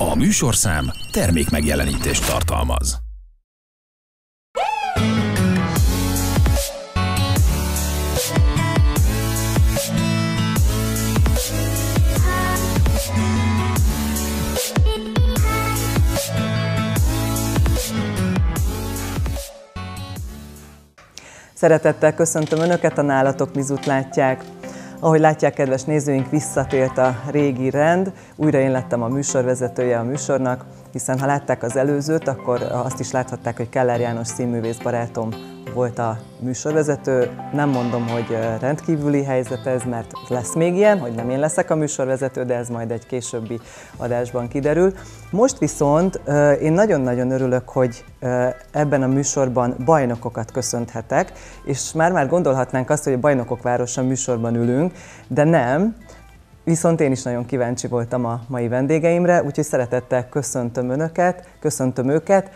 A műsorszám termék megjelenítést tartalmaz. Szeretettel köszöntöm Önöket, a Nálatok Mizut látják. Ahogy látják, kedves nézőink, visszatért a régi rend. Újra én lettem a műsorvezetője a műsornak, hiszen ha látták az előzőt, akkor azt is láthatták, hogy Keller János színművész barátom volt a műsorvezető. Nem mondom, hogy rendkívüli helyzet ez, mert lesz még ilyen, hogy nem én leszek a műsorvezető, de ez majd egy későbbi adásban kiderül. Most viszont én nagyon-nagyon örülök, hogy ebben a műsorban bajnokokat köszönhetek, és már-már gondolhatnánk azt, hogy a Bajnokok Városa műsorban ülünk, de nem, Viszont én is nagyon kíváncsi voltam a mai vendégeimre, úgyhogy szeretettel köszöntöm Önöket, köszöntöm őket.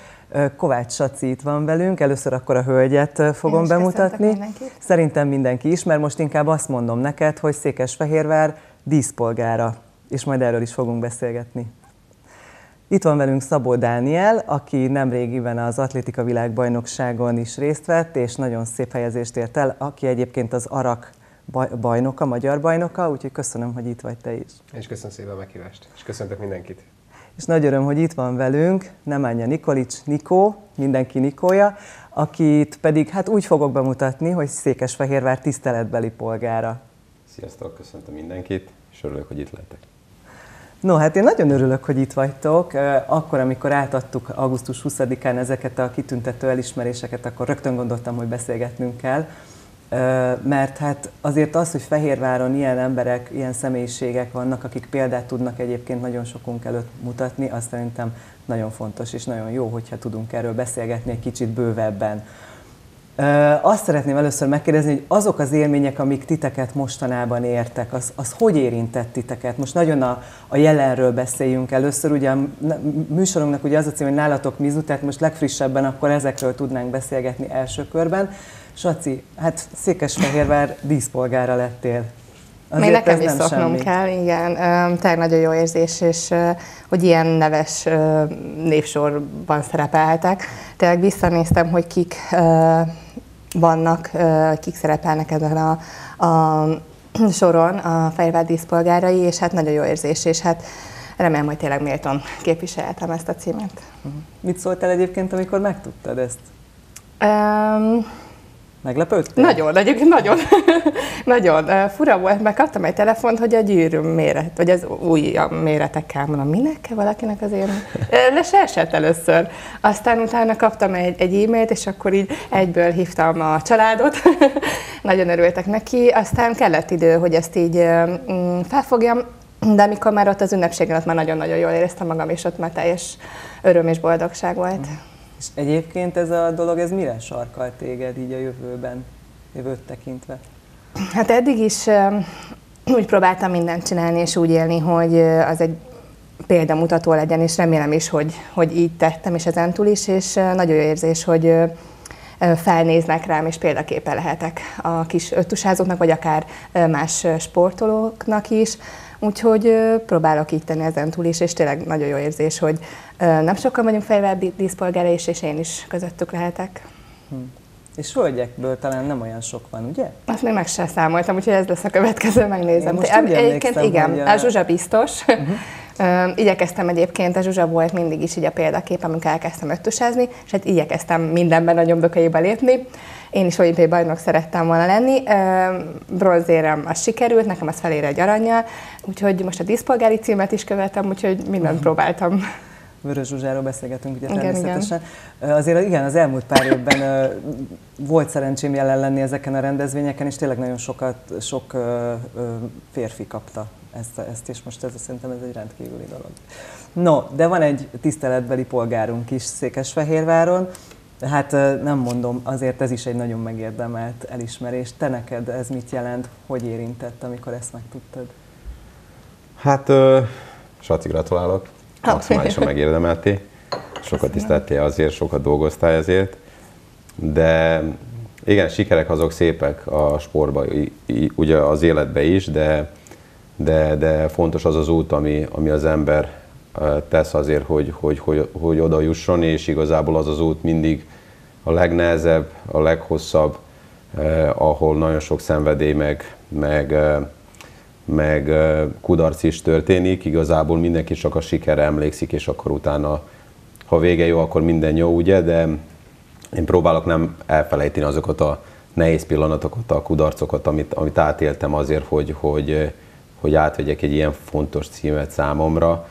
Kovács Saci itt van velünk, először akkor a hölgyet fogom bemutatni. Szerintem mindenki is, mert most inkább azt mondom neked, hogy Székesfehérvár díszpolgára, és majd erről is fogunk beszélgetni. Itt van velünk Szabó Dániel, aki nemrégiben az atlétika világbajnokságon is részt vett, és nagyon szép helyezést ért el, aki egyébként az Arak bajnoka, magyar bajnoka, úgyhogy köszönöm, hogy itt vagy te is. És köszönöm szépen a meghívást, és köszöntök mindenkit. És nagy öröm, hogy itt van velünk Nemanja Nikolics Nikó, mindenki Nikója, akit pedig hát úgy fogok bemutatni, hogy Székesfehérvár tiszteletbeli polgára. Sziasztok, köszöntöm mindenkit, és örülök, hogy itt lehetek. No, hát én nagyon örülök, hogy itt vagytok. Akkor, amikor átadtuk augusztus 20-án ezeket a kitüntető elismeréseket, akkor rögtön gondoltam, hogy beszélgetnünk kell mert hát azért az, hogy Fehérváron ilyen emberek, ilyen személyiségek vannak, akik példát tudnak egyébként nagyon sokunk előtt mutatni, azt szerintem nagyon fontos és nagyon jó, hogyha tudunk erről beszélgetni egy kicsit bővebben. Azt szeretném először megkérdezni, hogy azok az élmények, amik titeket mostanában értek, az, az hogy érintett titeket? Most nagyon a, a jelenről beszéljünk először. Ugye a műsorunknak ugye az a cím, hogy nálatok mizu, tehát most legfrissebben akkor ezekről tudnánk beszélgetni első körben. Saci, hát Székesfehérvár díszpolgára lettél. Azért Még nekem is szoknom kell, igen. Tehát nagyon jó érzés, és hogy ilyen neves névsorban szerepelhetek. Tényleg visszanéztem, hogy kik vannak, kik szerepelnek ezen a, a soron a Fehérvár díszpolgárai, és hát nagyon jó érzés, és hát remélem, hogy tényleg méltón képviseltem ezt a címet. Mit szóltál egyébként, amikor megtudtad ezt? Um, Meglepődtél? Nagyon, egyébként nagyon. nagyon. Fura volt, mert kaptam egy telefont, hogy a gyűrű méret, vagy az új méretekkel mondom, minek kell valakinek az én? Le se esett először. Aztán utána kaptam egy, egy e-mailt, és akkor így egyből hívtam a családot. nagyon örültek neki. Aztán kellett idő, hogy ezt így mm, felfogjam, de amikor már ott az ünnepségen, ott már nagyon-nagyon jól éreztem magam, és ott már teljes öröm és boldogság volt. Mm. És egyébként ez a dolog, ez mire sarkal téged így a jövőben, jövőt tekintve? Hát eddig is úgy próbáltam mindent csinálni, és úgy élni, hogy az egy példamutató legyen, és remélem is, hogy, hogy így tettem, és ezen túl is, és nagyon jó érzés, hogy felnéznek rám, és példaképe lehetek a kis öttusázóknak, vagy akár más sportolóknak is. Úgyhogy próbálok így tenni ezen túl is, és tényleg nagyon jó érzés, hogy nem sokan vagyunk fejvel díszpolgára, és, és én is közöttük lehetek. Hm. És hölgyekből talán nem olyan sok van, ugye? Azt még meg sem számoltam, úgyhogy ez lesz a következő, megnézem. most egyébként igen, a... a Zsuzsa biztos. Uh-huh. Igyekeztem egyébként, a Zsuzsa volt mindig is így a példakép, amikor elkezdtem öttösázni, és hát igyekeztem mindenben a nyomdokaiba lépni. Én is olimpiai bajnok szerettem volna lenni. Bronzérem az sikerült, nekem az felére egy aranyjal, úgyhogy most a díszpolgári címet is követem, úgyhogy mindent uh-huh. próbáltam. Vörös Zsuzsáról beszélgetünk ugye igen, természetesen. Igen. Azért igen, az elmúlt pár évben volt szerencsém jelen lenni ezeken a rendezvényeken, és tényleg nagyon sokat, sok férfi kapta ezt, ezt és most ez szerintem ez egy rendkívüli dolog. No, de van egy tiszteletbeli polgárunk is Székesfehérváron, Hát nem mondom, azért ez is egy nagyon megérdemelt elismerés. Te neked ez mit jelent, hogy érintett, amikor ezt megtudtad? Hát, uh, Saci, gratulálok. Maximálisan megérdemelté. Sokat tiszteltél azért, sokat dolgoztál ezért. De igen, sikerek azok szépek a sportban, ugye az életbe is, de, de, de fontos az az út, ami, ami az ember tesz azért, hogy, hogy, hogy, hogy oda jusson, és igazából az az út mindig a legnehezebb, a leghosszabb, eh, ahol nagyon sok szenvedély meg, meg, meg kudarc is történik. Igazából mindenki csak a sikerre emlékszik, és akkor utána, ha vége jó, akkor minden jó, ugye, de én próbálok nem elfelejteni azokat a nehéz pillanatokat, a kudarcokat, amit, amit átéltem azért, hogy, hogy, hogy átvegyek egy ilyen fontos címet számomra.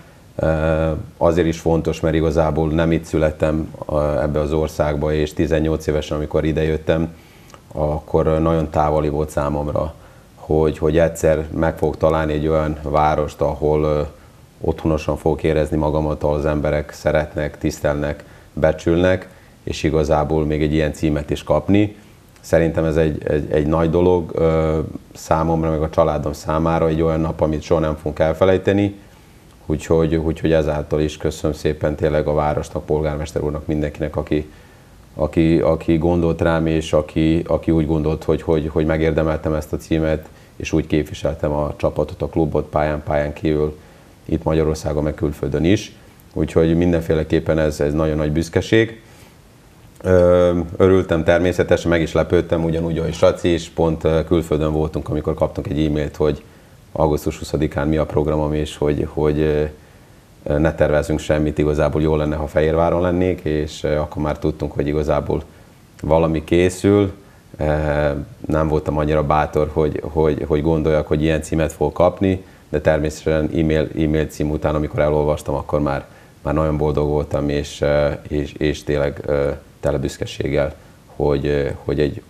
Azért is fontos, mert igazából nem itt születtem ebbe az országba, és 18 évesen, amikor idejöttem, akkor nagyon távoli volt számomra, hogy, hogy egyszer meg fogok találni egy olyan várost, ahol otthonosan fogok érezni magamat, ahol az emberek szeretnek, tisztelnek, becsülnek, és igazából még egy ilyen címet is kapni. Szerintem ez egy, egy, egy nagy dolog számomra, meg a családom számára, egy olyan nap, amit soha nem fogunk elfelejteni. Úgyhogy, úgyhogy ezáltal is köszönöm szépen tényleg a városnak, polgármester úrnak, mindenkinek, aki, aki, aki gondolt rám, és aki, aki úgy gondolt, hogy, hogy, hogy megérdemeltem ezt a címet, és úgy képviseltem a csapatot, a klubot pályán, pályán kívül, itt Magyarországon, meg külföldön is. Úgyhogy mindenféleképpen ez, ez nagyon nagy büszkeség. Örültem természetesen, meg is lepődtem, ugyanúgy, ahogy Saci is, pont külföldön voltunk, amikor kaptunk egy e-mailt, hogy augusztus 20-án mi a programom, és hogy, hogy ne tervezünk semmit, igazából jó lenne, ha Fehérváron lennék, és akkor már tudtunk, hogy igazából valami készül. Nem voltam annyira bátor, hogy, hogy, hogy gondoljak, hogy ilyen címet fog kapni, de természetesen e-mail, e-mail cím után, amikor elolvastam, akkor már, már nagyon boldog voltam, és, és, és tényleg tele büszkeséggel, hogy, hogy egy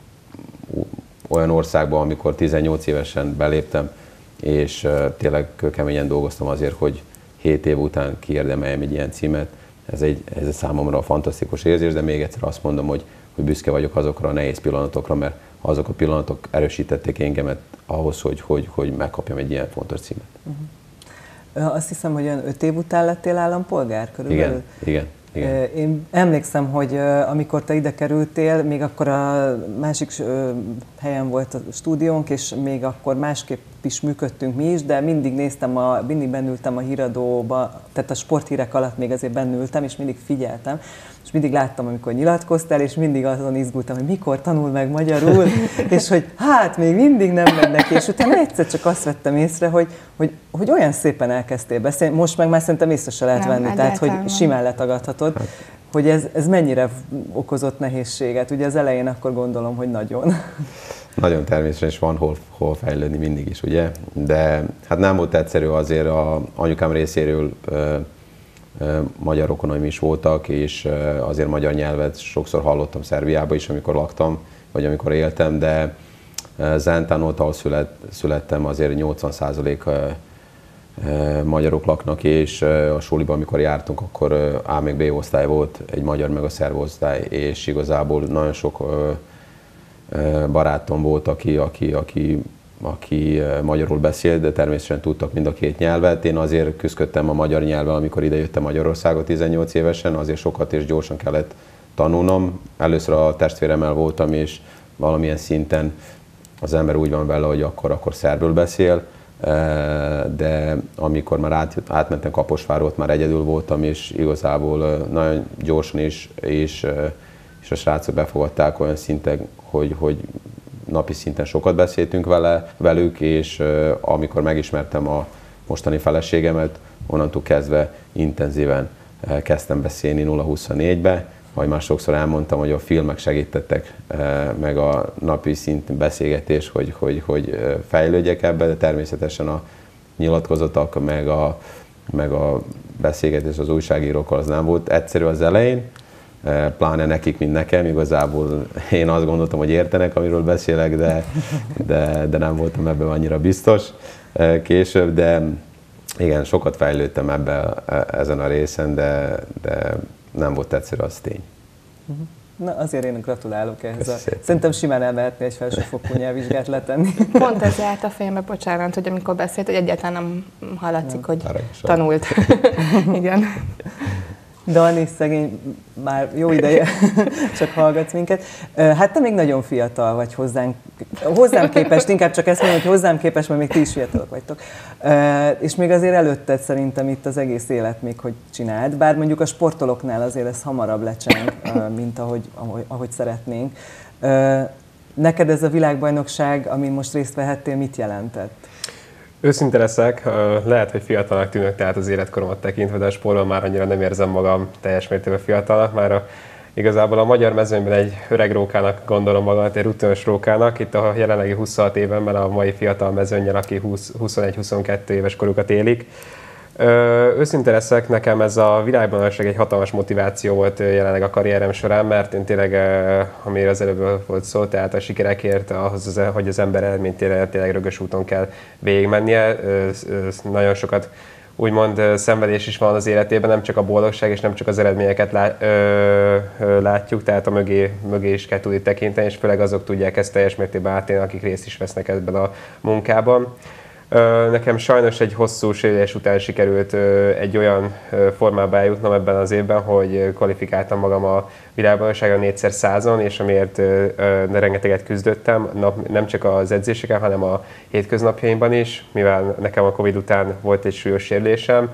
olyan országban, amikor 18 évesen beléptem, és tényleg keményen dolgoztam azért, hogy 7 év után kiérdemeljem egy ilyen címet. Ez egy, ez egy számomra fantasztikus érzés, de még egyszer azt mondom, hogy, hogy büszke vagyok azokra a nehéz pillanatokra, mert azok a pillanatok erősítették engemet ahhoz, hogy, hogy, hogy megkapjam egy ilyen fontos címet. Uh-huh. Azt hiszem, hogy olyan öt év után lettél állampolgár körülbelül? Igen, igen. Igen. Én emlékszem, hogy amikor te ide kerültél, még akkor a másik helyen volt a stúdiónk, és még akkor másképp is működtünk mi is, de mindig néztem, a, mindig bennültem a híradóba, tehát a sporthírek alatt még azért bennültem, és mindig figyeltem, és mindig láttam, amikor nyilatkoztál, és mindig azon izgultam, hogy mikor tanul meg magyarul, és hogy hát még mindig nem megy neki, és utána egyszer csak azt vettem észre, hogy, hogy, hogy olyan szépen elkezdtél beszélni, most meg már szerintem észre se lehet nem, venni, tehát hogy simán letagadhatod, hogy ez, ez mennyire okozott nehézséget. Ugye az elején akkor gondolom, hogy nagyon. Nagyon természetes, van hol, hol fejlődni mindig is, ugye? De hát nem volt egyszerű azért a anyukám részéről magyar rokonaim is voltak, és azért magyar nyelvet sokszor hallottam Szerbiába is, amikor laktam, vagy amikor éltem, de Zentán ott, ahol szület, születtem, azért 80% magyarok laknak, és a suliban, amikor jártunk, akkor A még B osztály volt, egy magyar meg a szerv osztály, és igazából nagyon sok barátom volt, aki, aki, aki, aki magyarul beszélt, de természetesen tudtak mind a két nyelvet. Én azért küzdöttem a magyar nyelvvel, amikor idejöttem Magyarországot 18 évesen, azért sokat és gyorsan kellett tanulnom. Először a testvéremmel voltam, és valamilyen szinten az ember úgy van vele, hogy akkor, akkor szerbül beszél, de amikor már át, átmentem Kaposvárról, ott már egyedül voltam, és igazából nagyon gyorsan is, és, és a srácok befogadták olyan szinten, hogy, hogy napi szinten sokat beszéltünk vele, velük, és amikor megismertem a mostani feleségemet, onnantól kezdve intenzíven kezdtem beszélni 0-24-be, majd már sokszor elmondtam, hogy a filmek segítettek meg a napi szintű beszélgetés, hogy, hogy, hogy fejlődjek ebbe, de természetesen a nyilatkozatok, meg a, meg a beszélgetés az újságírókkal az nem volt egyszerű az elején, pláne nekik, mint nekem. Igazából én azt gondoltam, hogy értenek, amiről beszélek, de, de, de nem voltam ebben annyira biztos később, de igen, sokat fejlődtem ebben ezen a részen, de, de nem volt egyszerű, az tény. Mhm. Na, azért én gratulálok ehhez. A... Szerintem simán elmehetni egy felsőfokú nyelvvizsgát letenni. Pont ez állt a fejembe, bocsánat, hogy amikor beszélt, hogy egyáltalán nem hallatszik, hogy tanult. Igen. Dani, szegény, már jó ideje, csak hallgatsz minket. Hát te még nagyon fiatal vagy hozzánk, hozzám képest, inkább csak ezt mondom, hogy hozzám képest, mert még ti is fiatalok vagytok. És még azért előtted szerintem itt az egész élet még, hogy csináld, bár mondjuk a sportolóknál azért ez hamarabb lecseng, mint ahogy, ahogy, ahogy szeretnénk. Neked ez a világbajnokság, amin most részt vehettél, mit jelentett? Őszinte leszek, lehet, hogy fiatalnak tűnök, tehát az életkoromat tekintve, de a sportban már annyira nem érzem magam teljes mértékben fiatalnak, már a, igazából a magyar mezőnyben egy öreg rókának gondolom magam, egy rutinos rókának, itt a jelenlegi 26 évenben a mai fiatal mezőnyel, aki 21-22 éves korukat élik. Őszinte leszek, nekem ez a világbajnokság egy hatalmas motiváció volt jelenleg a karrierem során, mert én tényleg, amire az előbb volt szó, tehát a sikerekért, ahhoz, hogy az ember eredményt tényleg, tényleg rögös úton kell végigmennie. Nagyon sokat úgymond szenvedés is van az életében, nem csak a boldogság és nem csak az eredményeket lá, ö, ö, látjuk, tehát a mögé, mögé is kell tudni tekinteni, és főleg azok tudják ezt teljes mértékben átélni, akik részt is vesznek ebben a munkában. Nekem sajnos egy hosszú sérülés után sikerült egy olyan formába eljutnom ebben az évben, hogy kvalifikáltam magam a világbajnokságra négyszer százon, és amiért rengeteget küzdöttem, nem csak az edzéseken, hanem a hétköznapjaimban is, mivel nekem a Covid után volt egy súlyos sérülésem,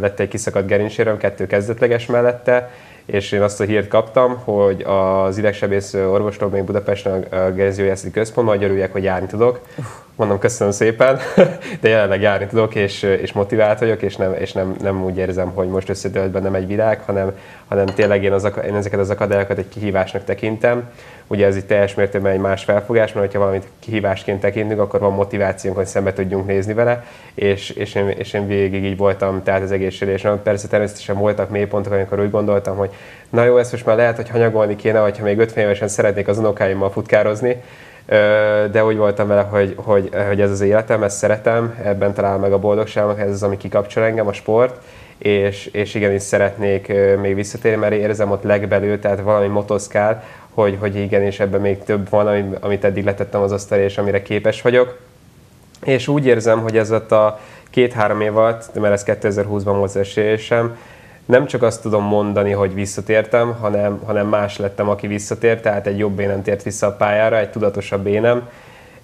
lett egy kiszakadt gerincsérem, kettő kezdetleges mellette, és én azt a hírt kaptam, hogy az idegsebész orvostól még Budapesten a Geriziójászati Központban, hogy örüljek, hogy járni tudok. Mondom, köszönöm szépen, de jelenleg járni tudok, és, és motivált vagyok, és, nem, és nem, nem úgy érzem, hogy most összedőlt bennem egy világ, hanem, hanem tényleg én, az, én ezeket az akadályokat egy kihívásnak tekintem. Ugye ez itt teljes mértékben egy más felfogás, mert ha valamit kihívásként tekintünk, akkor van motivációnk, hogy szembe tudjunk nézni vele, és, és, én, és én végig így voltam, tehát az egészségülésen. Persze természetesen voltak mélypontok, amikor úgy gondoltam, hogy na jó, ezt most már lehet, hogy hanyagolni kéne, hogyha még 50 évesen szeretnék az unokáimmal futkározni, de úgy voltam vele, hogy, hogy, hogy ez az életem, ezt szeretem, ebben találom meg a boldogságot, ez az, ami kikapcsol engem, a sport, és, és igenis szeretnék még visszatérni, mert érzem ott legbelül, tehát valami motoszkál, hogy, hogy igenis ebben még több van, amit eddig letettem az asztalra, és amire képes vagyok. És úgy érzem, hogy ez a két-három év alatt, mert ez 2020-ban volt az esélyesem, nem csak azt tudom mondani, hogy visszatértem, hanem, hanem más lettem, aki visszatért, tehát egy jobb énem tért vissza a pályára, egy tudatosabb énem,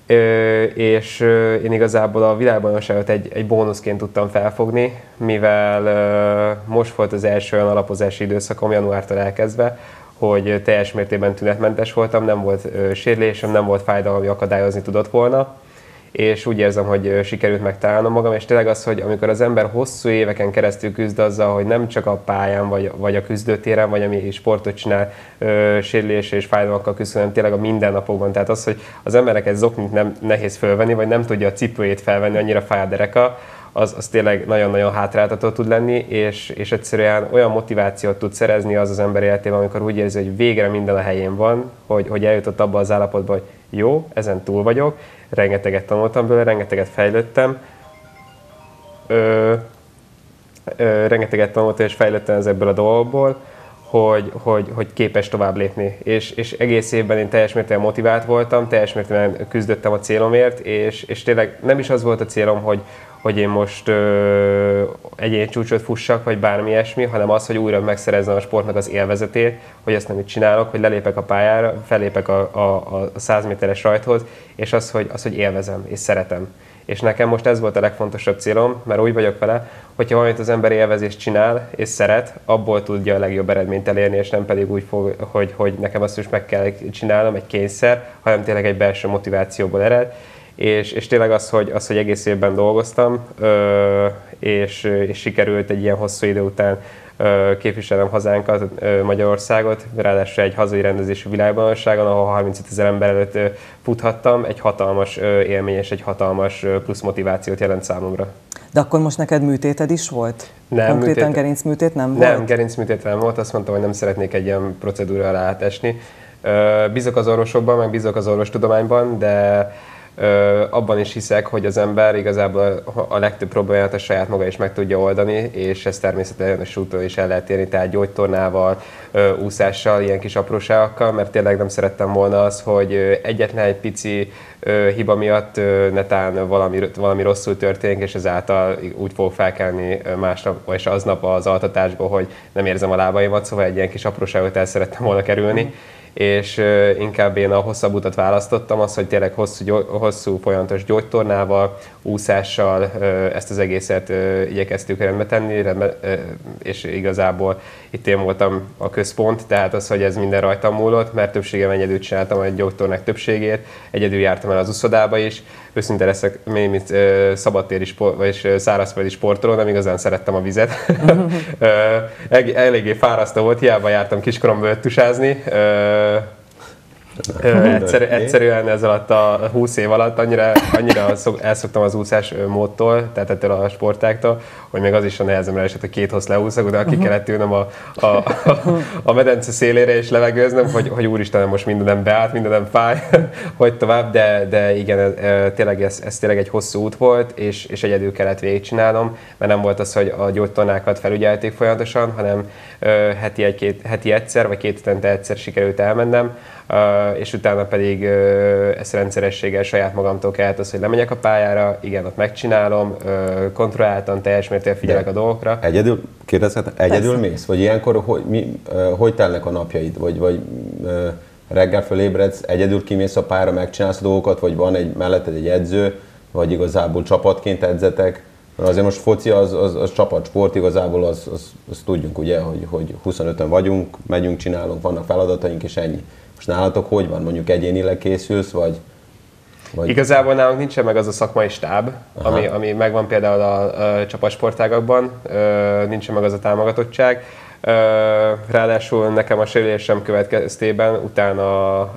Ö, és én igazából a világbajnokságot egy, egy bónuszként tudtam felfogni, mivel ö, most volt az első olyan alapozási időszakom januártól elkezdve, hogy teljes mértékben tünetmentes voltam, nem volt ö, sérülésem, nem volt fájdalom, ami akadályozni tudott volna és úgy érzem, hogy sikerült megtalálnom magam, és tényleg az, hogy amikor az ember hosszú éveken keresztül küzd azzal, hogy nem csak a pályán, vagy, vagy a küzdőtéren, vagy ami sportot csinál, sérülés és fájdalmakkal küzd, hanem tényleg a mindennapokban. Tehát az, hogy az emberek egy zoknit nem nehéz fölvenni, vagy nem tudja a cipőjét felvenni, annyira fáj a dereka, az, az tényleg nagyon-nagyon hátráltató tud lenni, és, és egyszerűen olyan motivációt tud szerezni az az ember életében, amikor úgy érzi, hogy végre minden a helyén van, hogy, hogy eljutott abba az állapotba, hogy jó, ezen túl vagyok, rengeteget tanultam belőle, rengeteget fejlődtem, ö, ö, rengeteget tanultam és fejlődtem ebből a dolgokból, hogy, hogy, hogy képes tovább lépni. És, és egész évben én teljes mértékben motivált voltam, teljes mértékben küzdöttem a célomért, és, és tényleg nem is az volt a célom, hogy, hogy én most egyéni csúcsot fussak, vagy bármi ilyesmi, hanem az, hogy újra megszerezzem a sportnak az élvezetét, hogy ezt nem így csinálok, hogy lelépek a pályára, felépek a, a, a 100 méteres rajthoz, és az hogy, az, hogy élvezem és szeretem. És nekem most ez volt a legfontosabb célom, mert úgy vagyok vele, hogyha valamit az ember élvezést csinál és szeret, abból tudja a legjobb eredményt elérni, és nem pedig úgy, fog, hogy, hogy nekem azt is meg kell csinálnom, egy kényszer, hanem tényleg egy belső motivációból ered és, és tényleg az, hogy, az, hogy egész évben dolgoztam, és, és sikerült egy ilyen hosszú idő után képviselem hazánkat, Magyarországot, ráadásul egy hazai rendezésű világbajnokságon, ahol 35 ezer ember előtt futhattam, egy hatalmas élmény és egy hatalmas plusz motivációt jelent számomra. De akkor most neked műtéted is volt? Nem, Konkrétan műtét, gerincműtét nem volt? Nem, gerincműtét nem volt, azt mondtam, hogy nem szeretnék egy ilyen procedúra alá átesni. Bízok az orvosokban, meg bízok az orvostudományban, de abban is hiszek, hogy az ember igazából a legtöbb problémát a saját maga is meg tudja oldani, és ez természetesen úton is el lehet érni, tehát gyógytornával, úszással, ilyen kis apróságokkal, mert tényleg nem szerettem volna az, hogy egyetlen egy pici hiba miatt netán valami, valami rosszul történik, és ezáltal úgy fog felkelni másnap, vagy aznap az altatásból, hogy nem érzem a lábaimat, szóval egy ilyen kis apróságot el szerettem volna kerülni. Mm és inkább én a hosszabb utat választottam, az, hogy tényleg hosszú, hosszú folyamatos gyógytornával, úszással ezt az egészet igyekeztük rendbe tenni, és igazából itt én voltam a központ, tehát az, hogy ez minden rajtam múlott, mert többségem egyedül csináltam a gyógytornák többségét, egyedül jártam el az uszodába is, őszinte leszek, még mint szabadtéri sport, vagy szárazföldi sportoló, nem igazán szerettem a vizet. Eléggé fárasztó volt, hiába jártam kiskoromban tusázni, Egyszerű, egyszerűen ez alatt a 20 év alatt annyira, annyira elszoktam az úszás módtól, tehát ettől a sportáktól, hogy még az is a nehezemre esett, hogy két hossz leúszok, de aki uh-huh. kellett ülnöm a, a, a, a medence szélére és levegőznöm, hogy, hogy úristen, most mindenem beállt, mindenem fáj, hogy tovább, de, de igen, ez, tényleg ez, ez tényleg egy hosszú út volt, és, és egyedül kellett végigcsinálnom, mert nem volt az, hogy a gyógytornákat felügyelték folyamatosan, hanem heti, egy, két, heti egyszer, vagy két hetente egyszer sikerült elmennem, és utána pedig ezt rendszerességgel saját magamtól kellett az, hogy lemegyek a pályára, igen, ott megcsinálom, kontrolláltan, teljes mértékben figyelek De a dolgokra. Egyedül, kérdezhetem, egyedül Persze. mész? Vagy ilyenkor hogy, mi, hogy telnek a napjaid? Vagy, vagy reggel fölébredsz, egyedül kimész a pályára, megcsinálsz dolgokat, vagy van egy melletted egy edző, vagy igazából csapatként edzetek? Mert azért most foci az, az, az csapatsport, igazából az, az, az tudjunk ugye, hogy, hogy 25-en vagyunk, megyünk, csinálunk, vannak feladataink, és ennyi. Most nálatok hogy van? Mondjuk egyénileg készülsz, vagy, vagy... Igazából nálunk nincsen meg az a szakmai stáb, ami, ami megvan például a, a csapatsportágakban, nincsen meg az a támogatottság. Ráadásul nekem a sérülésem következtében utána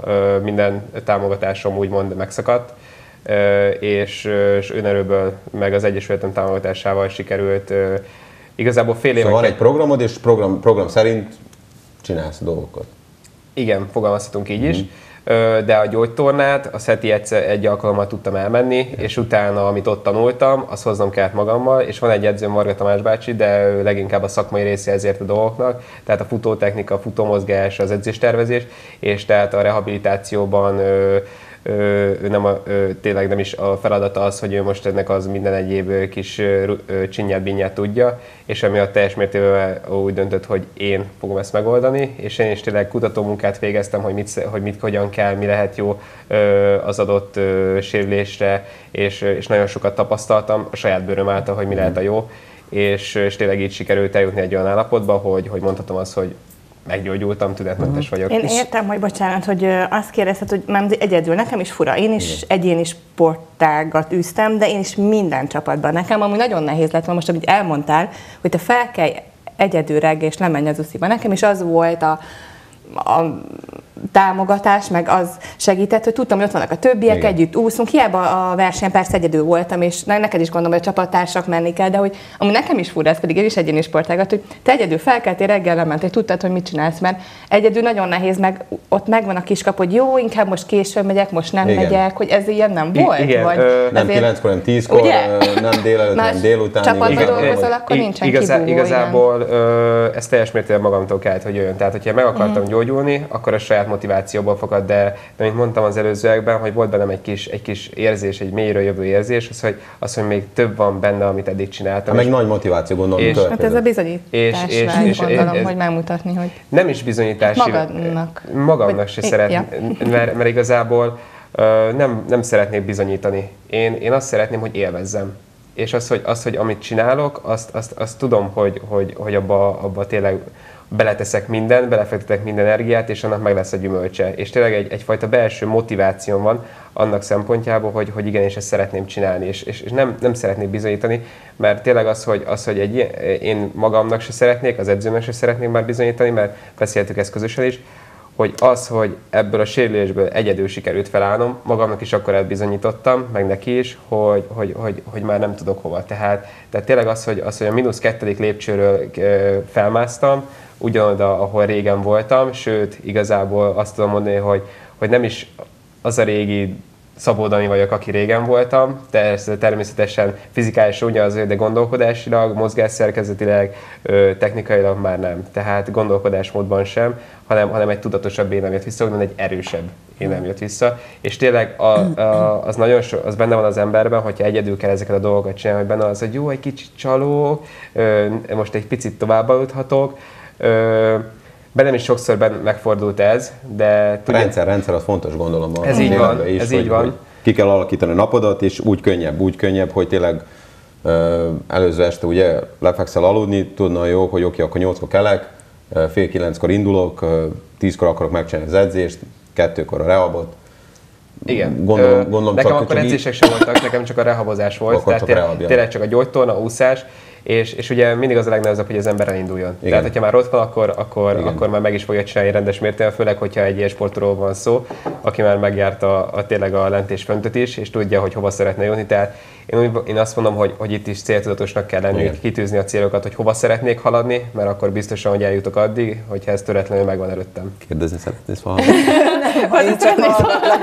minden támogatásom úgymond megszakadt, és, és önerőből meg az Egyesületem támogatásával sikerült igazából fél éve. Szóval van egy programod, és program, program szerint csinálsz dolgokat. Igen, fogalmazhatunk így is. De a gyógytornát a heti egyszer, egy alkalommal tudtam elmenni, és utána, amit ott tanultam, azt hoznom kellett magammal, és van egy edzőm, Marga Tamás bácsi, de ő leginkább a szakmai része ezért a dolgoknak, tehát a futótechnika, a futómozgás, az edzéstervezés, és tehát a rehabilitációban ő nem a, tényleg nem is a feladata az, hogy ő most ennek az minden egyéb kis csinyát, tudja, és emiatt teljes mértékben úgy döntött, hogy én fogom ezt megoldani, és én is tényleg kutatómunkát végeztem, hogy mit, hogy mit hogyan kell, mi lehet jó az adott sérülésre, és, és nagyon sokat tapasztaltam a saját bőröm által, hogy mi lehet a jó, és, és tényleg így sikerült eljutni egy olyan állapotba, hogy, hogy mondhatom azt, hogy meggyógyultam, tünetmentes uh-huh. vagyok. Én értem, hogy bocsánat, hogy azt kérdezted, hogy nem egyedül, nekem is fura, én is Igen. egyéni sportágat üztem, de én is minden csapatban. Nekem ami nagyon nehéz lett, most, amit elmondtál, hogy te fel kell egyedül reggel és lemenj az usziba. Nekem is az volt a, a támogatás, meg az segített, hogy tudtam, hogy ott vannak a többiek, Igen. együtt úszunk. Hiába a verseny persze egyedül voltam, és neked is gondolom, hogy a csapattársak menni kell, de hogy ami nekem is fura, ez pedig én is egyéni sportágat, hogy te egyedül felkeltél reggel lementél, tudtad, hogy mit csinálsz, mert egyedül nagyon nehéz, meg ott megvan a kiskap, hogy jó, inkább most későn megyek, most nem Igen. megyek, hogy ez ilyen nem volt? Igen, vagy ö, nem ezért... 9-kor, nem 10-kor, nem délelőtt, nem délután. Csapatban dolgozol, akkor nincsen igazá, kibúvó, Igazából ö, ez teljes mértékben magamtól kellett, hogy jöjjön. Tehát, hogyha meg akartam mm. gyógyulni, akkor a saját motivációból fakad, de, de mint mondtam az előzőekben, hogy volt bennem egy kis, egy kis érzés, egy mélyről jövő érzés, az, hogy, az, hogy még több van benne, amit eddig csináltam. Ha meg nagy motiváció gondolom. És, hát ez a bizonyítás és, és, és, gondolom, és, hogy megmutatni, hogy... Nem is bizonyítási. Magadnak. Magamnak se szeretném, ja. mert, mert igazából nem, nem szeretnék bizonyítani. Én, én azt szeretném, hogy élvezzem és az, hogy, az, hogy amit csinálok, azt, azt, azt tudom, hogy, hogy, hogy abba, abba tényleg beleteszek mindent, belefektetek minden energiát, és annak meg lesz a gyümölcse. És tényleg egy, egyfajta belső motiváció van annak szempontjából, hogy, hogy igenis ezt szeretném csinálni, és, és, és nem, nem szeretnék bizonyítani, mert tényleg az, hogy, az, hogy egy én magamnak se szeretnék, az edzőnek se szeretnék már bizonyítani, mert beszéltük ezt közösen is, hogy az, hogy ebből a sérülésből egyedül sikerült felállnom, magamnak is akkor bizonyítottam, meg neki is, hogy, hogy, hogy, hogy már nem tudok hova. Tehát, tehát tényleg az, hogy, az, hogy a mínusz kettedik lépcsőről felmásztam, ugyanoda, ahol régen voltam, sőt, igazából azt tudom mondani, hogy, hogy nem is az a régi Szabó Dani vagyok, aki régen voltam, természetesen fizikálisan ugyanaz, de gondolkodásilag, mozgásszerkezetileg, technikailag már nem. Tehát gondolkodásmódban sem, hanem, hanem egy tudatosabb én nem jött vissza, hanem egy erősebb én nem jött vissza. És tényleg a, a, az nagyon so, az benne van az emberben, hogyha egyedül kell ezeket a dolgokat csinálni, hogy benne az, hogy jó, egy kicsit csaló, most egy picit tovább juthatok, Bennem is sokszor ben megfordult ez, de... Tudja, rendszer, rendszer, az fontos gondolom. Ez így van, is, ez hogy, így van. Hogy ki kell alakítani a napodat, és úgy könnyebb, úgy könnyebb, hogy tényleg ö, előző este ugye lefekszel aludni, tudna jó, hogy oké, akkor nyolckor kelek, fél kilenckor indulok, tízkor akarok megcsinálni az edzést, kettőkor a rehabot, igen. Gondolom, gondolom nekem csak akkor edzések sem voltak, nekem csak a rehabozás volt. Akkor tehát tényleg, tényleg csak a gyógytorna, úszás, és, és ugye mindig az a legnehezebb, hogy az ember elinduljon. Igen. Tehát, hogyha már ott van, akkor, akkor, akkor már meg is fogja csinálni rendes mértékben, főleg, hogyha egy ilyen sportról van szó, aki már megjárta a, a tényleg a lentés föntöt is, és tudja, hogy hova szeretne jutni. Tehát én, úgy, én azt mondom, hogy, hogy itt is céltudatosnak kell lenni, Igen. kitűzni a célokat, hogy hova szeretnék haladni, mert akkor biztosan, hogy eljutok addig, hogyha ez töretlenül megvan előttem. Kérdezni szeretnél valami? én csak hallgatlak.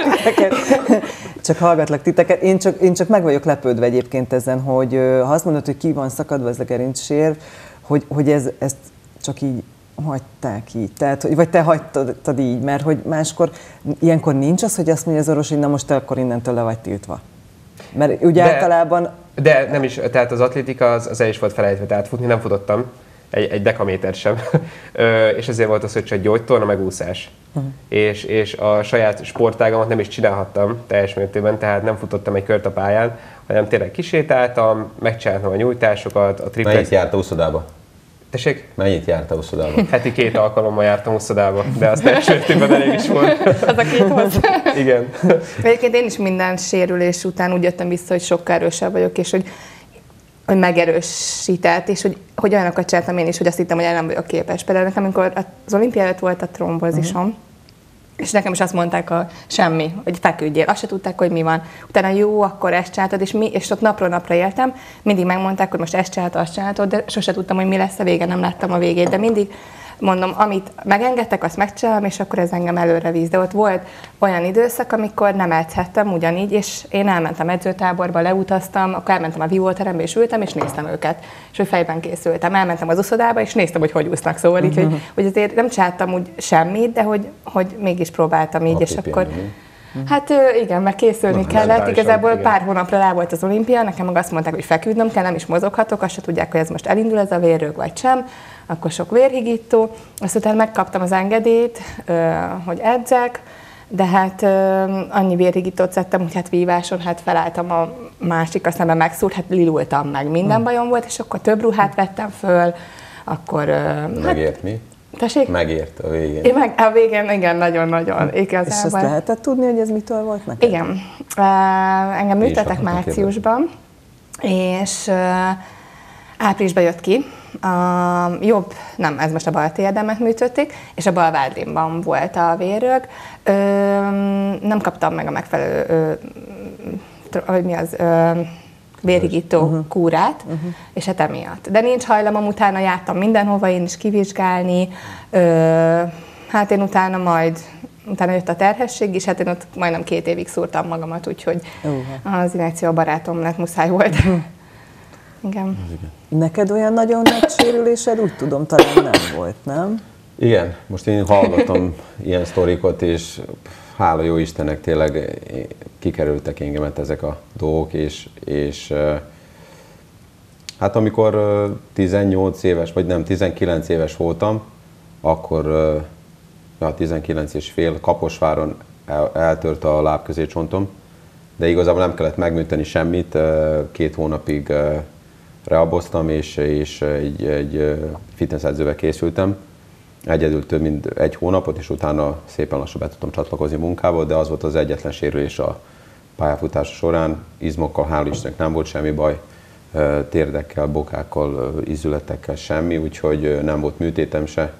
Csak hallgatlak titeket. Én csak, én csak meg vagyok lepődve egyébként ezen, hogy ha azt mondod, hogy ki van szakadva ez a gerincsér, hogy, hogy ez, ezt csak így hagyták így, tehát, vagy te hagytad így, mert hogy máskor, ilyenkor nincs az, hogy azt mondja az orvos, hogy na most akkor innentől le vagy tiltva. Mert ugye de, általában... De nem is, tehát az atlétika az, az el is volt felejtve, tehát futni nem futottam, egy, egy dekaméter sem. és ezért volt az, hogy csak gyógytorna, meg úszás. Uh-huh. És, és a saját sportágamat nem is csinálhattam teljes mértékben, tehát nem futottam egy kört a pályán, hanem tényleg kisétáltam, megcsináltam a nyújtásokat, a triplex. Mennyit járt a úszodába? Tessék? Mennyit járt a úszodába? Heti két alkalommal jártam úszodába, de azt teljes mértékben elég is volt. Az a két hoz. Igen. Egyébként én is minden sérülés után úgy jöttem vissza, hogy sokkal erősebb vagyok, és hogy hogy megerősített, és hogy, hogy olyanokat csináltam én is, hogy azt hittem, hogy el nem vagyok képes. Például nekem, amikor az olimpia előtt volt a trombozisom, uh-huh. És nekem is azt mondták, a semmi, hogy feküdjél. Azt se tudták, hogy mi van. Utána jó, akkor ezt csináltad, és, mi, és ott napról napra éltem. Mindig megmondták, hogy most ezt csináltad, azt csináltad, de sose tudtam, hogy mi lesz a vége, nem láttam a végét. De mindig mondom, amit megengedtek, azt megcsinálom, és akkor ez engem előre víz. De ott volt olyan időszak, amikor nem edzhettem ugyanígy, és én elmentem edzőtáborba, leutaztam, akkor elmentem a vívóterembe, és ültem, és néztem őket, és hogy fejben készültem. Elmentem az uszodába, és néztem, hogy hogy úsznak, szóval uh-huh. így, hogy, hogy azért nem csináltam úgy semmit, de hogy, hogy mégis próbáltam így, a és akkor... Hát igen, mert készülni Na, kellett. Igazából igen. pár hónapra rá volt az olimpia, nekem meg azt mondták, hogy feküdnöm kell, nem is mozoghatok, azt se tudják, hogy ez most elindul ez a vérrög, vagy sem akkor sok vérhigító, aztán megkaptam az engedélyt, hogy edzek, de hát annyi vérhigítót szedtem, hogy hát víváson hát felálltam a másik, aztán megszúrt, hát lilultam meg, minden hm. bajom volt, és akkor több ruhát vettem föl, akkor... Megért hát, mi? Tessék? Megért a végén. Én meg, a végén, igen, nagyon-nagyon. Igazából. És azt lehetett tudni, hogy ez mitől volt neked? Igen. Uh, engem műtettek márciusban, és uh, áprilisban jött ki, a jobb, nem, ez most a bal térdemet műtötték, és a bal vádlimban volt a vérög. Ö, nem kaptam meg a megfelelő, ö, hogy mi az, ö, vérhigító uh-huh. kúrát, uh-huh. és hát emiatt. De nincs hajlamom, utána jártam mindenhova én is kivizsgálni, ö, hát én utána majd utána jött a terhesség is, hát én ott majdnem két évig szúrtam magamat, úgyhogy uh-huh. az injekció a barátom lett, muszáj volt. Uh-huh. Igen. Neked olyan nagyon nagy sérülésed, úgy tudom, talán nem volt, nem? Igen, most én hallgatom ilyen sztorikot, és hála jó Istennek tényleg kikerültek engemet ezek a dolgok, és, és hát amikor 18 éves, vagy nem, 19 éves voltam, akkor ja, 19 és fél Kaposváron el, eltört a lábközépcsontom, de igazából nem kellett megműteni semmit, két hónapig reaboztam, és, és egy, egy fitness edzővel készültem. Egyedül több mint egy hónapot, és utána szépen lassan be tudtam csatlakozni munkába, de az volt az egyetlen sérülés a pályafutása során. Izmokkal, hál' Istennek nem volt semmi baj, térdekkel, bokákkal, izületekkel semmi, úgyhogy nem volt műtétem se.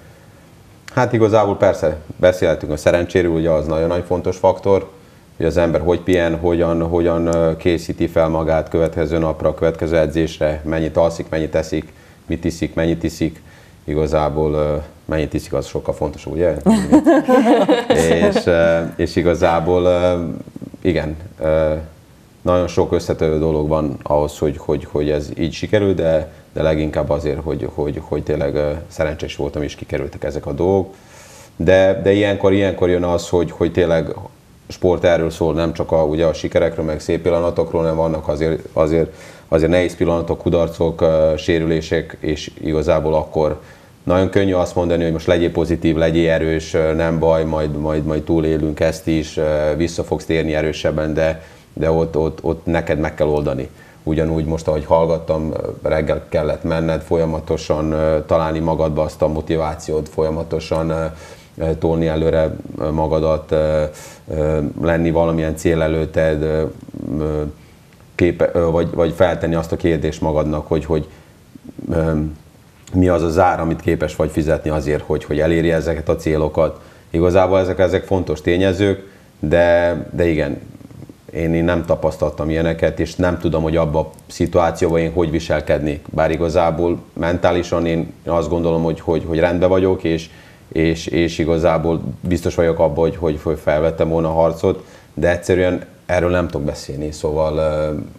Hát igazából persze beszélhetünk a szerencséről, ugye az nagyon nagy fontos faktor, hogy az ember hogy pihen, hogyan, hogyan készíti fel magát következő napra, következő edzésre, mennyit alszik, mennyit eszik, mit iszik, mennyit iszik. Igazából mennyit iszik, az sokkal fontosabb, ugye? és, és igazából igen, nagyon sok összetevő dolog van ahhoz, hogy, hogy, hogy ez így sikerül, de, de leginkább azért, hogy, hogy, hogy tényleg szerencsés voltam, és kikerültek ezek a dolgok. De, de ilyenkor, ilyenkor jön az, hogy, hogy tényleg sport erről szól, nem csak a, ugye a sikerekről, meg szép pillanatokról, hanem vannak azért, azért, azért nehéz pillanatok, kudarcok, sérülések, és igazából akkor nagyon könnyű azt mondani, hogy most legyél pozitív, legyél erős, nem baj, majd, majd, majd túlélünk ezt is, vissza fogsz térni erősebben, de, de ott, ott, ott neked meg kell oldani. Ugyanúgy most, ahogy hallgattam, reggel kellett menned, folyamatosan találni magadba azt a motivációt, folyamatosan tolni előre magadat, lenni valamilyen cél előtted, képe, vagy, vagy feltenni azt a kérdést magadnak, hogy, hogy mi az a zár, amit képes vagy fizetni azért, hogy, hogy elérje ezeket a célokat. Igazából ezek, ezek fontos tényezők, de, de igen, én, én nem tapasztaltam ilyeneket, és nem tudom, hogy abban a szituációban én hogy viselkednék. Bár igazából mentálisan én azt gondolom, hogy, hogy, hogy rendben vagyok, és, és, és igazából biztos vagyok abban, hogy, hogy, hogy felvettem volna a harcot, de egyszerűen erről nem tudok beszélni, szóval